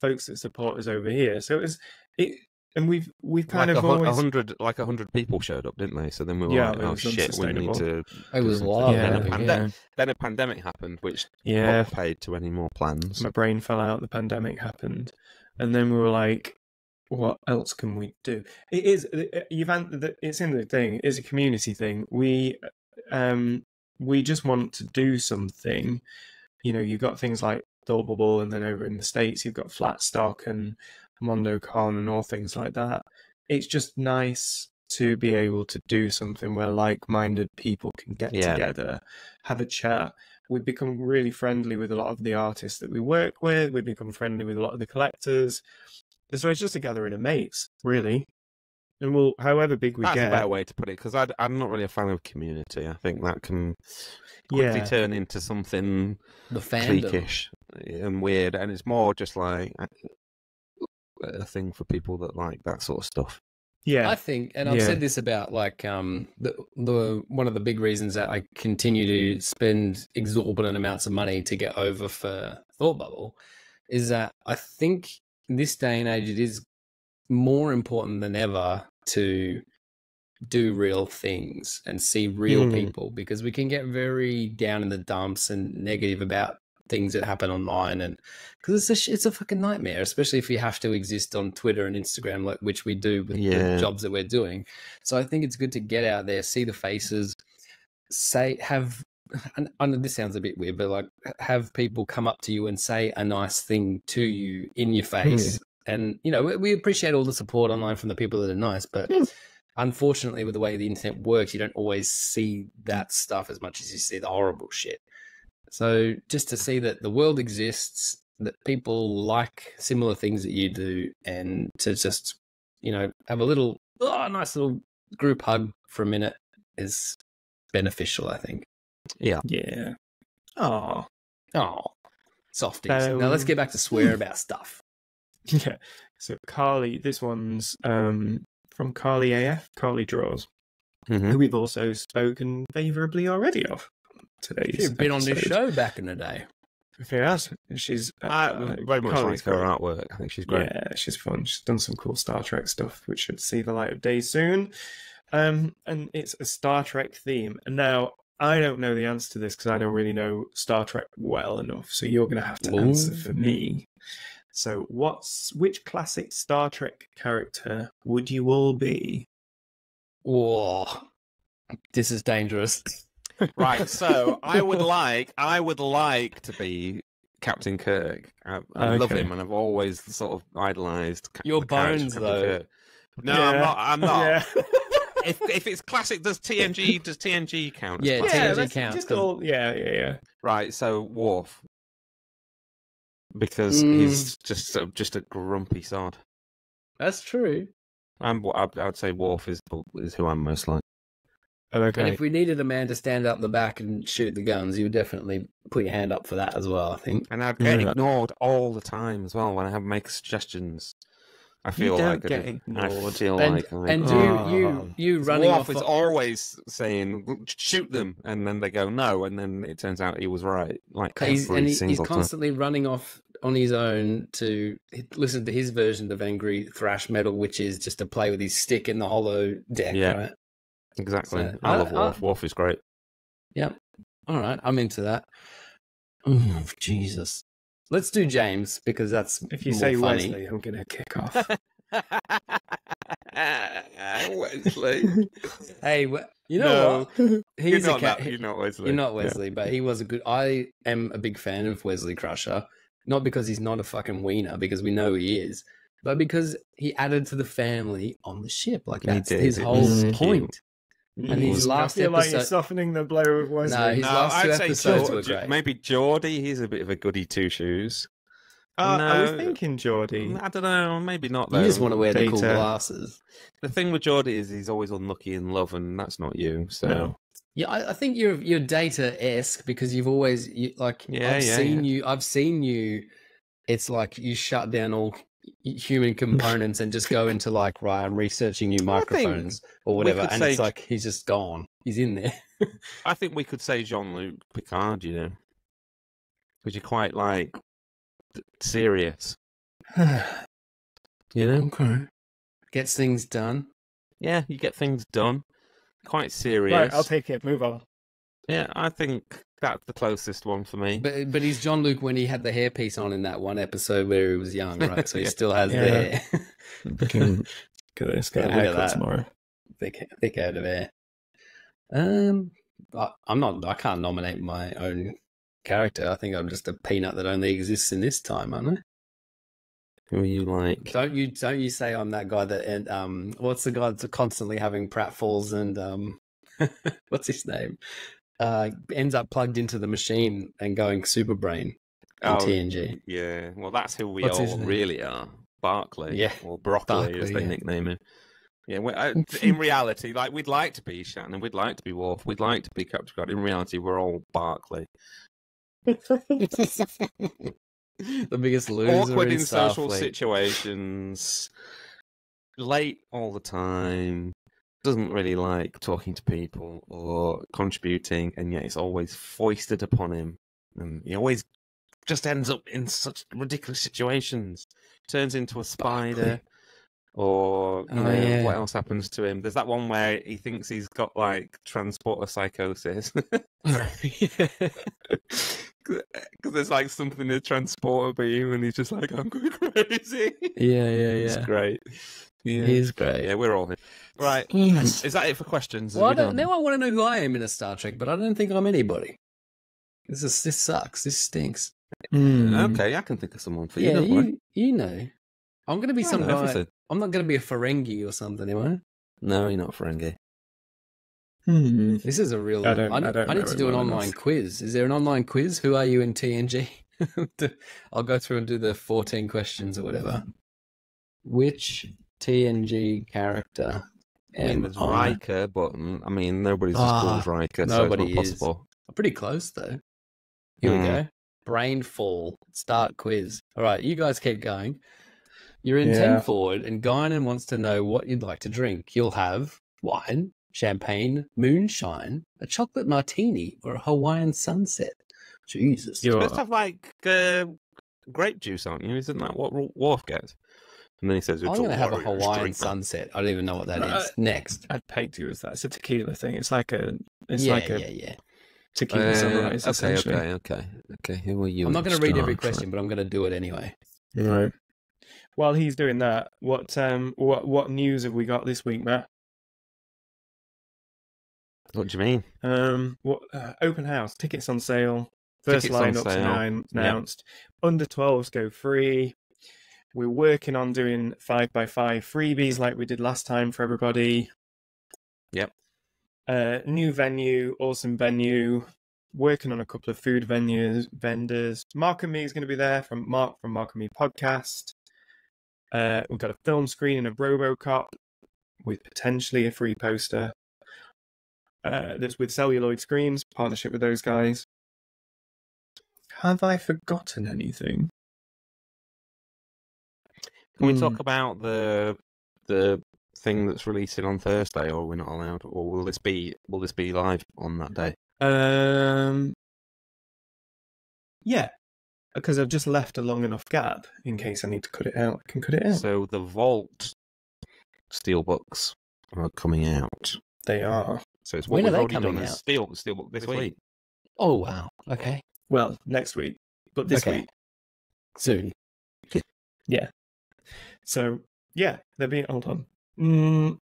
folks that support us over here. So it was it, and we've we've kind like of a, hun- a hundred, like a hundred people showed up, didn't they? So then we were Yeah, like, "Oh shit, we need to." It was do something." wild. Yeah. Then, a pande- yeah. then a pandemic happened, which yeah. not paid to any more plans. My brain fell out. The pandemic happened, and then we were like, "What else can we do?" It is you've an- the- it's in the thing. It's a community thing. We um we just want to do something. You know, you've got things like Thought Bubble, and then over in the states, you've got Flatstock and MondoCon and all things like that. It's just nice to be able to do something where like-minded people can get Yeah. together, have a chat. We've become really friendly with a lot of the artists that we work with. We've become friendly with a lot of the collectors. So it's just a gathering of mates, really. And we'll, however big we That's get, a better way to put it because I'm not really a fan of community. I think that can quickly yeah, turn into something The fandom. cliquish and weird, and it's more just like a- a thing for people that like that sort of stuff. yeah, I think, and I've Yeah. said this about like um the the one of the big reasons that I continue to spend exorbitant amounts of money to get over for Thought Bubble is that I think in this day and age it is more important than ever to do real things and see real Mm. people because we can get very down in the dumps and negative about things that happen online and because it's a it's a fucking nightmare especially if you have to exist on Twitter and Instagram like which we do with Yeah. the jobs that we're doing. So I think it's good to get out there see the faces say have and I know this sounds a bit weird but like have people come up to you and say a nice thing to you in your face and you know we, we appreciate all the support online from the people that are nice but unfortunately with the way the internet works you don't always see that stuff as much as you see the horrible shit so just to see that the world exists that people like similar things that you do and to just you know have a little oh, nice little group hug for a minute is beneficial i think. Yeah, yeah. Oh, oh softies. Now let's Um, get back to swear about stuff. [LAUGHS] Yeah. So Carly, this one's um from Carly AF, Carly Draws, Mhm. who we've also spoken favourably already of today's. You've been on this show back in the day If it has, she's uh, I very much like Carly's her great. artwork. I think she's great. Yeah, she's fun. She's done some cool Star Trek stuff, which should see the light of day soon. Um, and it's a Star Trek theme. And now I don't know the answer to this because I don't really know Star Trek well enough. So you're going to have to answer for me. So, what's which classic Star Trek character would you all be? Whoa, this is dangerous. [LAUGHS] Right. So I would [LAUGHS] like, I would like to be Captain Kirk. I, I love him, and I've always sort of idolized. Your the bones, though. Kirk. No, I'm not. I'm not. Yeah, [LAUGHS] if if it's classic, does TNG [LAUGHS] does TNG count? as Yeah, classic? yeah, TNG that's counts, just 'cause- all. Yeah, yeah, yeah. Right. So Worf, because Mm. he's just sort just a grumpy sod. That's true. I'm. I, I would say Worf is is who I'm most like. Oh, and if we needed a man to stand up the back and shoot the guns, you would definitely put your hand up for that as well. I think. And I'd get Yeah. ignored all the time as well when I have make suggestions. I feel don't like I get do- I feel And like I- and Oh. you you ah. you running Worf off. is always saying shoot them, and then they go no, and then it turns out he was right. Like He's, every and he, he's single time. constantly running off on his own to listen to his version of angry thrash metal, which is just to play with his stick in the hollow deck. Yeah. Right. Exactly. So, I I- love I- Worf. Worf is great. Yep. All right, I'm into that. Oh, Jesus. Let's do James because that's if you more say funny. Wesley, I'm going to kick off. [LAUGHS] Wesley. [LAUGHS] Hey, you know No. what? You're He's a not, cat. that, you're not Wesley. You're not Yeah. Wesley, but he was a good. I am a big fan of Wesley Crusher, not because he's not a fucking wiener, because we know he is, but because he added to the family on the ship. Like He that's did. his It whole was point. And his Mm. last I feel like you're episode- softening the blow of Wesley. No, his No, last I'd say episodes were great. Maybe Geordi. He's a bit of a goody two shoes. Uh, I was thinking Geordi. I don't know. Maybe not. Though. You just want to wear the cool glasses. The thing with Geordi is he's always unlucky in love, and that's not you. So No. Yeah, I, I think you're you're data esque because you've always you, like Yeah, I've yeah, seen you. I've seen you. It's like you shut down all human components and just go into like right. I'm researching new microphones or whatever, and it's like he's just gone. He's in there. [LAUGHS] I think we could say Jean Luc Picard. You know, because you're quite like serious. [SIGHS] You know, okay. Gets things done. yeah, you get things done. Quite serious. right, I'll take it. Move on. Yeah, I think that's the closest one for me. But but he's Jean Luc when he had the hairpiece on in that one episode where he was young, right? So he [LAUGHS] Yeah. still has Yeah. the hair. [LAUGHS] Fucking Look at this. Get Yeah, a look at haircut tomorrow. thick thick out of hair. Um, I, I'm not. I can't nominate my own character. I think I'm just a peanut that only exists in this time, aren't I? Who are you like? Don't you? Don't you say I'm that guy that? And um, what's the guy that's constantly having pratfalls and um, [LAUGHS] what's his name? Uh, ends up plugged into the machine and going super brain in Oh, TNG. Yeah, well, that's who we What's all really are. Barclay, Yeah, or Broccoli, as Barclay, they yeah. nickname him. Yeah, we uh, [LAUGHS] in reality, like we'd like to be Shannon, we'd like to be Worf, we'd like to be Captain God. In reality, we're all Barclay. [LAUGHS] the biggest [LAUGHS] loser Awkward in, in social Starfleet. situations, late all the time, doesn't really like talking to people or contributing, and yet it's always foisted upon him, and he always just ends up in such ridiculous situations. Turns into a spider, or you Oh, know yeah. what else happens to him? There's that one where he thinks he's got like transporter psychosis. [LAUGHS] [LAUGHS] Because there's like something in the transporter beam, and he's just like, "I'm going [LAUGHS] crazy." yeah, yeah, yeah. It's great. Yeah, He is great. yeah, we're all here. Right, Yes. is that it for questions? Well, I don't, now I want to know who I am in a Star Trek, but I don't think I'm anybody. This is this sucks. This stinks. Mm. Okay, I can think of someone for you. yeah, you you know. I'm gonna be I some guy. everything. I'm not gonna be a Ferengi or something, am I? No, you're not Ferengi. Hmm. This is a real. I don't- I, I don't I need to do an online enough. quiz. Is there an online quiz? Who are you in TNG? [LAUGHS] I'll go through and do the 14 questions or whatever. Which TNG character I mean, am there's I? Riker, but mm, I mean, nobody's as Ah, cool as Riker, nobody so it's is. not possible. Pretty close though. Here we Mm. go. Brainfall. Start quiz. All right, you guys keep going. You're in Yeah. 10 forward, and Guinan wants to know what you'd like to drink. You'll have wine, champagne, moonshine, a chocolate martini, or a Hawaiian sunset. Jesus. You're- supposed to have like uh, grape juice, aren't you? Isn't that what Worf gets? And then he says, I'm going to have a Hawaiian drink." sunset. I don't even know what that is. Uh, Next. I'd peg you as that. It's a tequila thing. It's like a it's yeah, like a yeah, yeah. tequila Uh, sunrise. okay, essentially. okay, okay, okay. Who are you? I'm not going to read every question, but I'm going to do it anyway. Right. While he's doing that, what um what what news have we got this week, Matt? What do you mean? Um, what uh, open house tickets on sale. First Tickets on lineups sale. nine announced. Under 12s go free. We're working on doing five by five freebies like we did last time for everybody. Yep. Uh, new venue, awesome venue. Working on a couple of food venues, vendors. Mark and me is going to be there from Mark from Mark and Me podcast. Uh, we've got a film screen screening of RoboCop with potentially a free poster. Uh, that's with Celluloid Screens, partnership with those guys. Have I forgotten anything? Can we talk about the the thing that's releasing on Thursday, or we're not allowed, or will this be will this be live on that day? Um, yeah, because I've just left a long enough gap in case I need to cut it out. I can cut it out. So the Vault steelbooks are coming out. they are. So it's what When are we've they already coming done out? steel steelbook this This week. week. Oh, wow. Okay. Well, next week, but this Okay. week. Soon. So yeah, they're being hold on. Mm,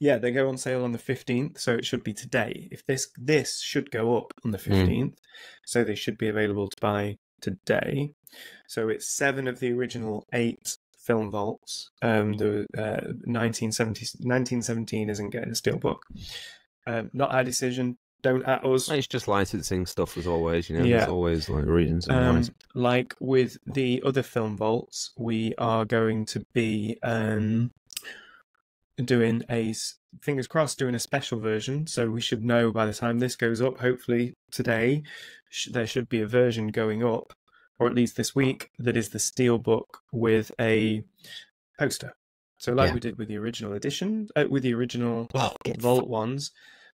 yeah, they go on sale on the fifteenth, so it should be today. If this this should go up on the fifteenth, so they should be available to buy today. So it's seven of the original eight film vaults. Um, the uh, 1970, 1917 isn't getting a steelbook. Um, not our decision. Don't at us. It's just licensing stuff as always, you know. Yeah. There's always like reasons. Um, like with the other film vaults, we are going to be um, doing a fingers crossed doing a special version. So we should know by the time this goes up, hopefully today, sh- there should be a version going up, or at least this week, that is the steelbook with a poster. So like Yeah. we did with the original edition, uh, with the original Well, Vault ones.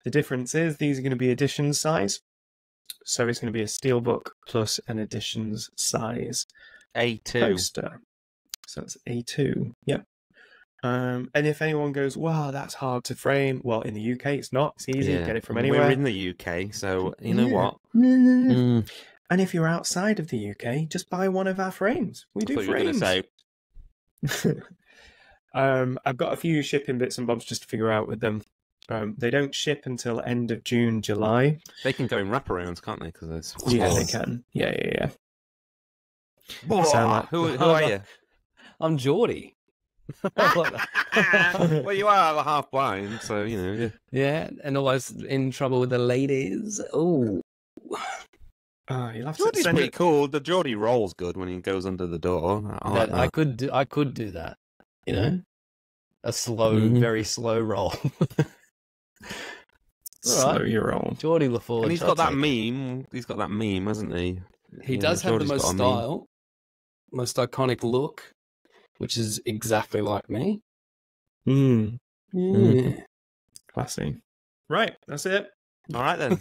The difference is these are going to be edition size. So it's going to be a steelbook plus an editions size A two. poster. So that's A2. Yep. Um, and if anyone goes, wow, that's hard to frame. Well, in the UK, it's not. It's easy. Yeah. Get it from anywhere. We're in the UK, so you know Yeah. what? Mm. And if you're outside of the UK, just buy one of our frames. We I do thought you were going frames. to say [LAUGHS] um, I've got a few shipping bits and bobs just to figure out with them. Um, they don't ship until end of June, July. they can go in wraparounds, can't they? Because there's Yeah, they can. Yeah, yeah, yeah. Whoa, Sound like- who, who are you? I'm Geordi. [LAUGHS] [LAUGHS] well, you are half blind, so you know. Yeah. Yeah, and always in trouble with the ladies. Oh, Oh, you'll have to Geordi's send pretty it. cool. The Geordi roll's good when he goes under the door. I like that, I could do. I could do that. You know, a slow, Mhm. very slow roll. [LAUGHS] Slow Alright. your roll. Geordi LaForge. And he's I'll got that take it. meme. He's got that meme, hasn't he? He Yeah, does have the most got meme. style, most iconic look, which is exactly like me. Mm, Yeah. classy. Right, that's it. All right then.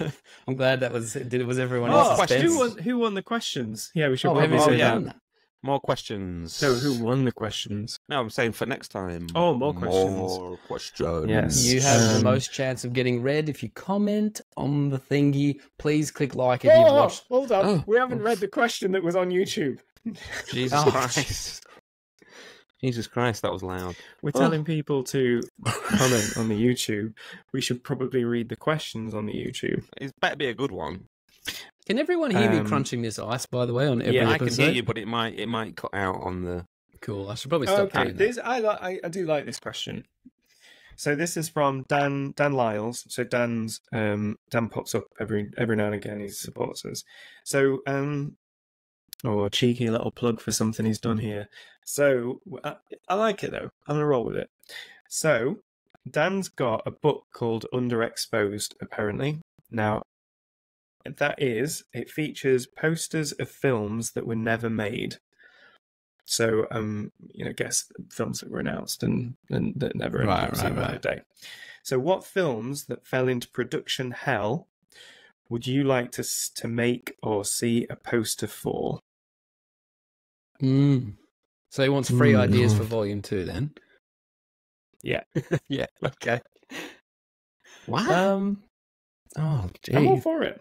[LAUGHS] I'm glad that was. Did was everyone Oh, else questions. who won? Who won the questions? Yeah, we should Oh, probably say yeah. that. Done that? More questions. So, who won the questions? No, I'm saying for next time. Oh, more questions. More questions. Yes. You have the Um, most chance of getting read if you comment on the thingy. Please click like if you've watched. hold on. Oh. We haven't read the question that was on YouTube. [LAUGHS] Jesus Oh. Christ. Jesus Christ, that was loud. We're Oh. telling people to comment on the YouTube. We should probably read the questions on the YouTube. It better be a good one. Can everyone hear me Um, crunching this ice? By the way, on every Yeah, I can hear you, but it might it might cut out on the. Cool. I should probably stop Okay, this I, li- I I do like this question. So this is from Dan Dan Lyles. So Dan's um Dan pops up every every now and again. He supports us. So um oh a cheeky little plug for something he's done here. So I, I like it though. I'm gonna roll with it. So Dan's got a book called Underexposed. Apparently now. That is, it features posters of films that were never made. So, um, you know, guess films that were announced and, and that never ended Right, up seeing right, the day. So, what films that fell into production hell would you like to to make or see a poster for? Mm. So he wants free Mm, ideas no. for [LAUGHS] volume two, then. Yeah. [LAUGHS] yeah. Okay. Wow. Um. Oh, I'm all for it.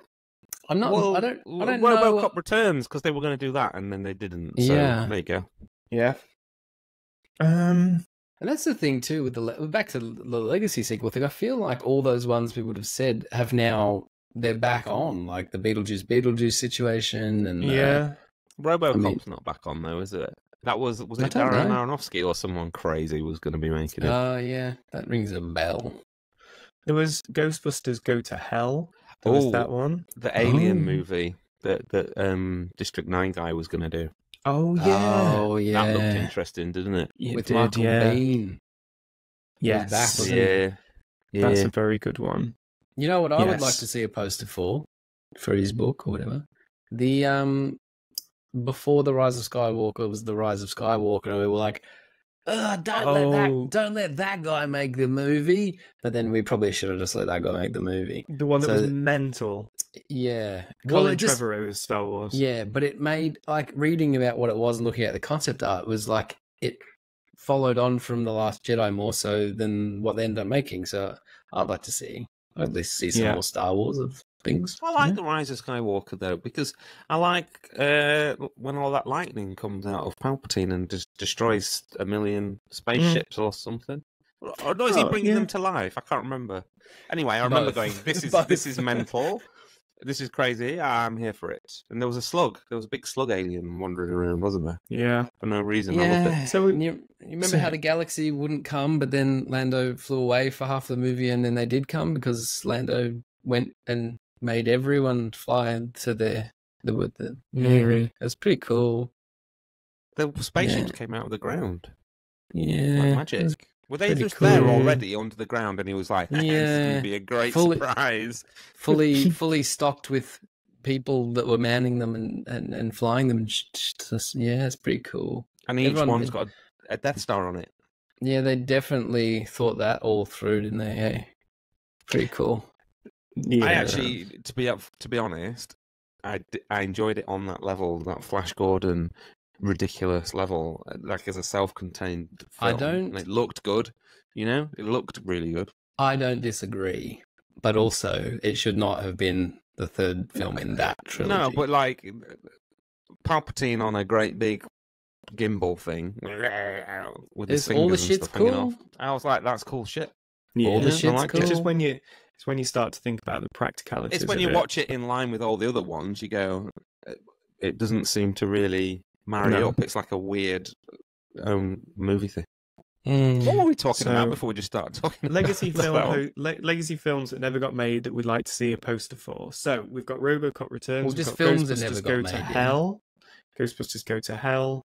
I'm not. well, I don't. I don't RoboCop know. what- returns because they were going to do that and then they didn't. So Yeah. there you go. Yeah. Um. And that's the thing too with the le- back to the legacy sequel thing. I feel like all those ones people would have said have now they're back on, like the Beetlejuice Beetlejuice situation, and uh, Yeah. RoboCop's mean- not back on though, is it? That was was it Darren know. Aronofsky or someone crazy was going to be making it? Oh yeah, that rings a bell. There was Ghostbusters Go to Hell. There was Oh. that one. the Alien Oh. movie that that um District Nine guy was going to do. Oh yeah. Oh yeah, That looked interesting, didn't it? It with did, Michael yeah. Biehn. Yes. back. Yeah, yeah. That's a very good one. You know what I would like to see a poster for, for his book or whatever. The um, before the Rise of Skywalker was the Rise of Skywalker, and we were like, Ugh, don't let Oh. that, don't let that guy make the movie. But then we probably should have just let that guy make the movie. The one that So- was mental. Yeah, Colin it just- Trevorrow's Star Wars. Yeah, but it made like reading about what it was and looking at the concept art was like it followed on from the Last Jedi more so than what they ended up making. So I'd like to see I'd at least see some Yeah. more Star Wars of things. I like Yeah. the Rise of Skywalker though because I like uh, when all that lightning comes out of Palpatine and just destroys a million spaceships or something. Or or is he Oh, bringing yeah. them to life? I can't remember. Anyway, I remember Both. going, "This is [LAUGHS] Both. this is mental. This is crazy. I'm here for it." And there was a slug. There was a big slug alien wandering around, wasn't there? Yeah. For no reason. I loved Yeah. it. So we- you, you remember so- how the galaxy wouldn't come, but then Lando flew away for half the movie, and then they did come because Lando went and made everyone fly into their the with the. Mhm. It was pretty cool. The spaceships Yeah. came out of the ground Yeah, like magic. Were they pretty just there already under the ground? And he was like, "This is going to be a great Fully- surprise." [LAUGHS] fully [LAUGHS] fully stocked with people that were manning them and, and, and flying them. and sh- sh- just- Yeah, it's pretty cool. And each Everyone- one's got a, a Death Star on it. Yeah, they definitely thought that all through, didn't they? Hey, pretty cool. Yeah. I actually, to be up, to be honest, I, I enjoyed it on that level, that Flash Gordon ridiculous level, like as a self-contained. Film. I don't- And It looked good, you know. It looked really good. I don't disagree, but also it should not have been the third film in that trilogy. No, but like Palpatine on a great big gimbal thing with his Is all the and shit's stuff cool? off. I was like, that's cool shit. yeah. all the shit's like it. cool. It's just when you it's when you start to think about the practicalities. It's when you it. watch it in line with all the other ones, you go, uh, it doesn't seem to really marry No. up. It's like a weird um, movie thing. Mm. What were we talking So- about before we just started talking? legacy [LAUGHS] about film ho- le- legacy films that never got made that we'd like to see a poster for. So we've got RoboCop returns. Well, we've just got films that never got go made, to yeah. hell. Ghostbusters go to hell.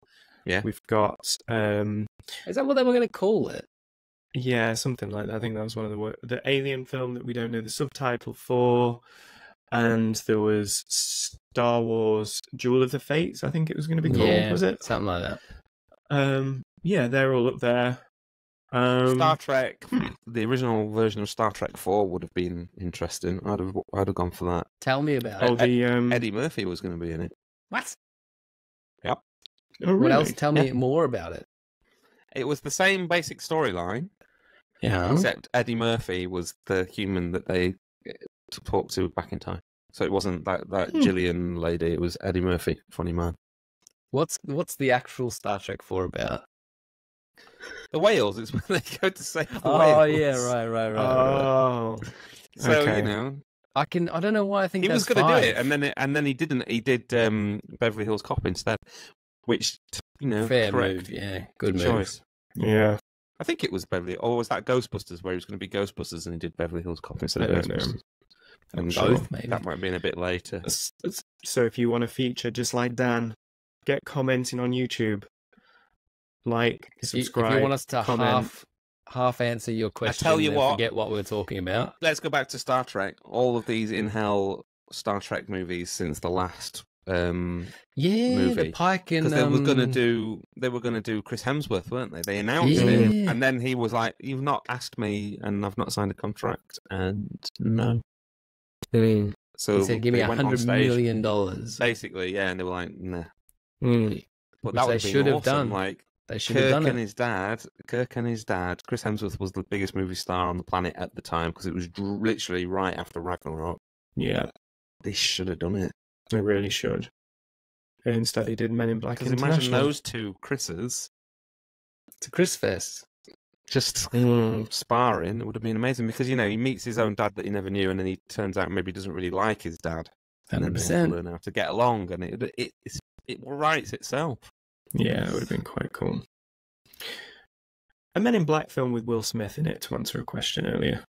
Yeah. We've got um Is that what they were going to call it? Yeah something like that. I think that was one of the wo- the Alien film that we don't know the subtitle for. And there was Star Wars Duel of the Fates. I think it was going to be called. yeah, Was it? something like that? Um, yeah, they're all up there. Um, Star Trek, the original version of Star Trek Four would have been interesting. I'd have, I'd have gone for that. Tell me about oh, it. the um, Eddie Murphy was going to be in it. What? oh, What else? Tell me Yeah. more about it. It was the same basic storyline, Yeah. except Eddie Murphy was the human that they uh, talked to back in time. So it wasn't that that Hmm. Gillian lady. It was Eddie Murphy, funny man. What's what's the actual Star Trek Four about? The whales. It's [LAUGHS] when they go to save the Oh whales. yeah, right, right, right. right. Oh, So Okay. you know, I can. I don't know why I think he was going to do it, and then it, and then he didn't. He did um, Beverly Hills Cop instead, which you know, fair correct move. Yeah, good move. choice. yeah. I think it was Beverly, or was that Ghostbusters where he was going to be Ghostbusters and he did Beverly Hills Cop instead of I don't know. Ghostbusters? And Both, maybe. That might have been a bit later. S- s- So if you want a feature just like Dan, get commenting on YouTube. Like, If you, if subscribe. you want us to comment. half half answer your question, I tell you what. forget what we are talking about. Let's go back to Star Trek. All of these in hell Star Trek movies since the last, um Yeah, Movie. the Pike and because they were going to um, do they were going to do Chris Hemsworth, weren't they? They announced Yeah. it, and then he was like, "You've not asked me, and I've not signed a contract." And no, i mean So he said, "Give me they a hundred million dollars." Basically, yeah, and they were like, nah. Mm. But Which that they would should have awesome. done. Like They should have Kirk done and it. his dad, Kirk and his dad, Chris Hemsworth was the biggest movie star on the planet at the time because it was literally right after Ragnarok. Yeah, They should have done it. They really should. Instead, he did Men in Black Because imagine International. those two Chris's It's a Chris Fest. just Mm. sparring. It would have been amazing because you know he meets his own dad that he never knew, and then he turns out maybe he doesn't really like his dad. And then Hundred they have to percent. learn how to get along, and it it it's, it writes itself. Yeah, it would have been quite cool. A Men in Black film with Will Smith in it, to answer a question earlier.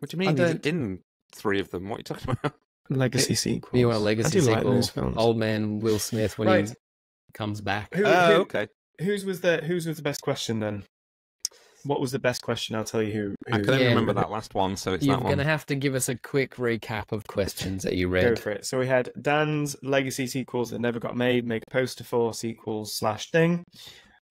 What do you I mean? He's don't- in three of them. What are you talking about? [LAUGHS] Legacy sequel. You want a legacy I do like those films. Old man Will Smith when Right. he comes back. Who, Oh, who- okay. Whose was the Whose was the best question then? What was the best question? I'll tell you who. I who couldn't Yeah. remember that last one, so it's You're that going to have to give us a quick recap of questions that you read. Go read. for it. So we had Dan's legacy sequels that never got made, make a poster for sequels slash thing.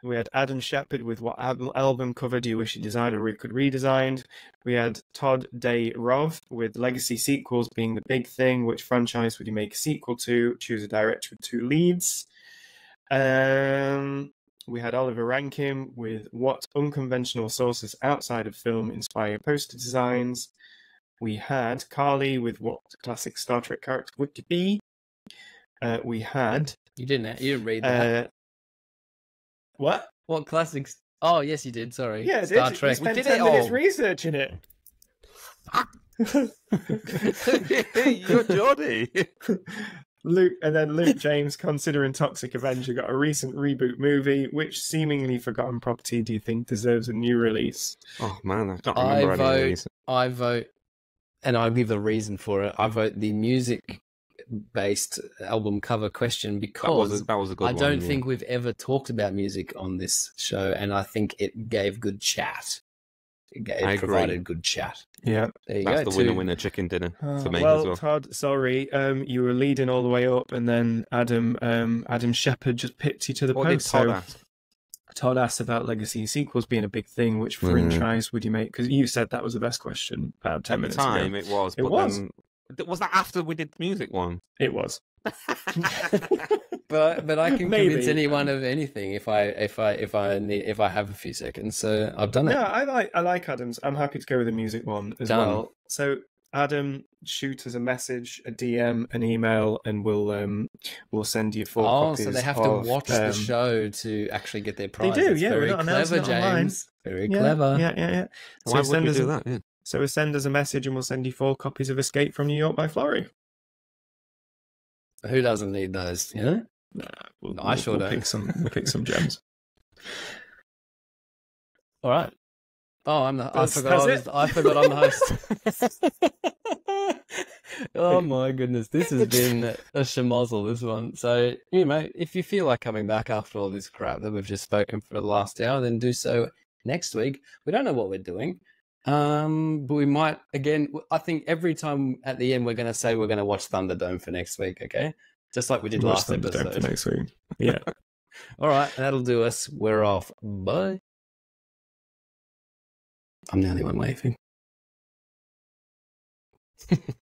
We had Adam Shepard with what album cover do you wish you designed or could redesigned. We had Todd Day Rov with legacy sequels being the big thing. Which franchise would you make a sequel to? Choose a director with two leads. Um, we had Oliver Rankin with what unconventional sources outside of film inspire poster designs. We had Carly with what classic Star Trek character would it be? Uh, we had You didn't. You didn't read that. uh, what? what classics? Oh, yes, you did. Sorry. Yeah, Star did. Trek. We spent did ten it minutes all. researching it. [LAUGHS] You're Geordi. [LAUGHS] Luke and then Luke James, considering Toxic Avenger got a recent reboot movie, which seemingly forgotten property do you think deserves a new release? Oh man, I can't I remember any vote- of. I vote, and I'll give the reason for it. I vote the music-based album cover question That was because a, that was a good I one. don't yeah. think we've ever talked about music on this show, and I think it gave good chat. It, gave, I it agree. provided good chat. Yeah. There you that's go. the winner two- winner chicken dinner Uh, for me well, as well. Todd, sorry, um, you were leading all the way up, and then Adam, um, Adam Shepard just pipped you to the What did post. Todd so ask? Todd asked about legacy sequels being a big thing. Which Mhm. franchise would you make? Because you said that was the best question about ten At the minutes time, ago. it was. It but was. Then, was that after we did the music one? It was. [LAUGHS] [LAUGHS] But but I can Maybe. convince anyone of anything if I if I if I need if I have a few seconds. So I've done it. Yeah, I like I like Adam's. I'm happy to go with the music one as Done. well. So Adam, shoot us a message, a DM, an email, and we'll um we'll send you four Oh, copies. so they have of, to watch um, the show to actually get their prize. They do, It's yeah, we're Very not clever, it online. James. Very Yeah, clever. Yeah, yeah, yeah. Why So would send we us do that? Yeah. So send us a message, and we'll send you four copies of Escape from New York by Florey. Who doesn't need those? You know. Nah, we'll, No, I we'll- sure we'll don't. pick some. We'll pick some gems. [LAUGHS] All right. Oh, I'm the. I That's- forgot. I, that's was, I forgot I'm the host. [LAUGHS] [LAUGHS] oh my goodness, this has been a schmozzle. This one. So you know, if you feel like coming back after all this crap that we've just spoken for the last hour, then do so next week. We don't know what we're doing. Um, but we might again. I think every time at the end we're going to say we're going to watch Thunderdome for next week. Okay, just like we did Watch last them for next week. [LAUGHS] Yeah. All right, that'll do us. We're off. Bye. I'm the only one waving. [LAUGHS]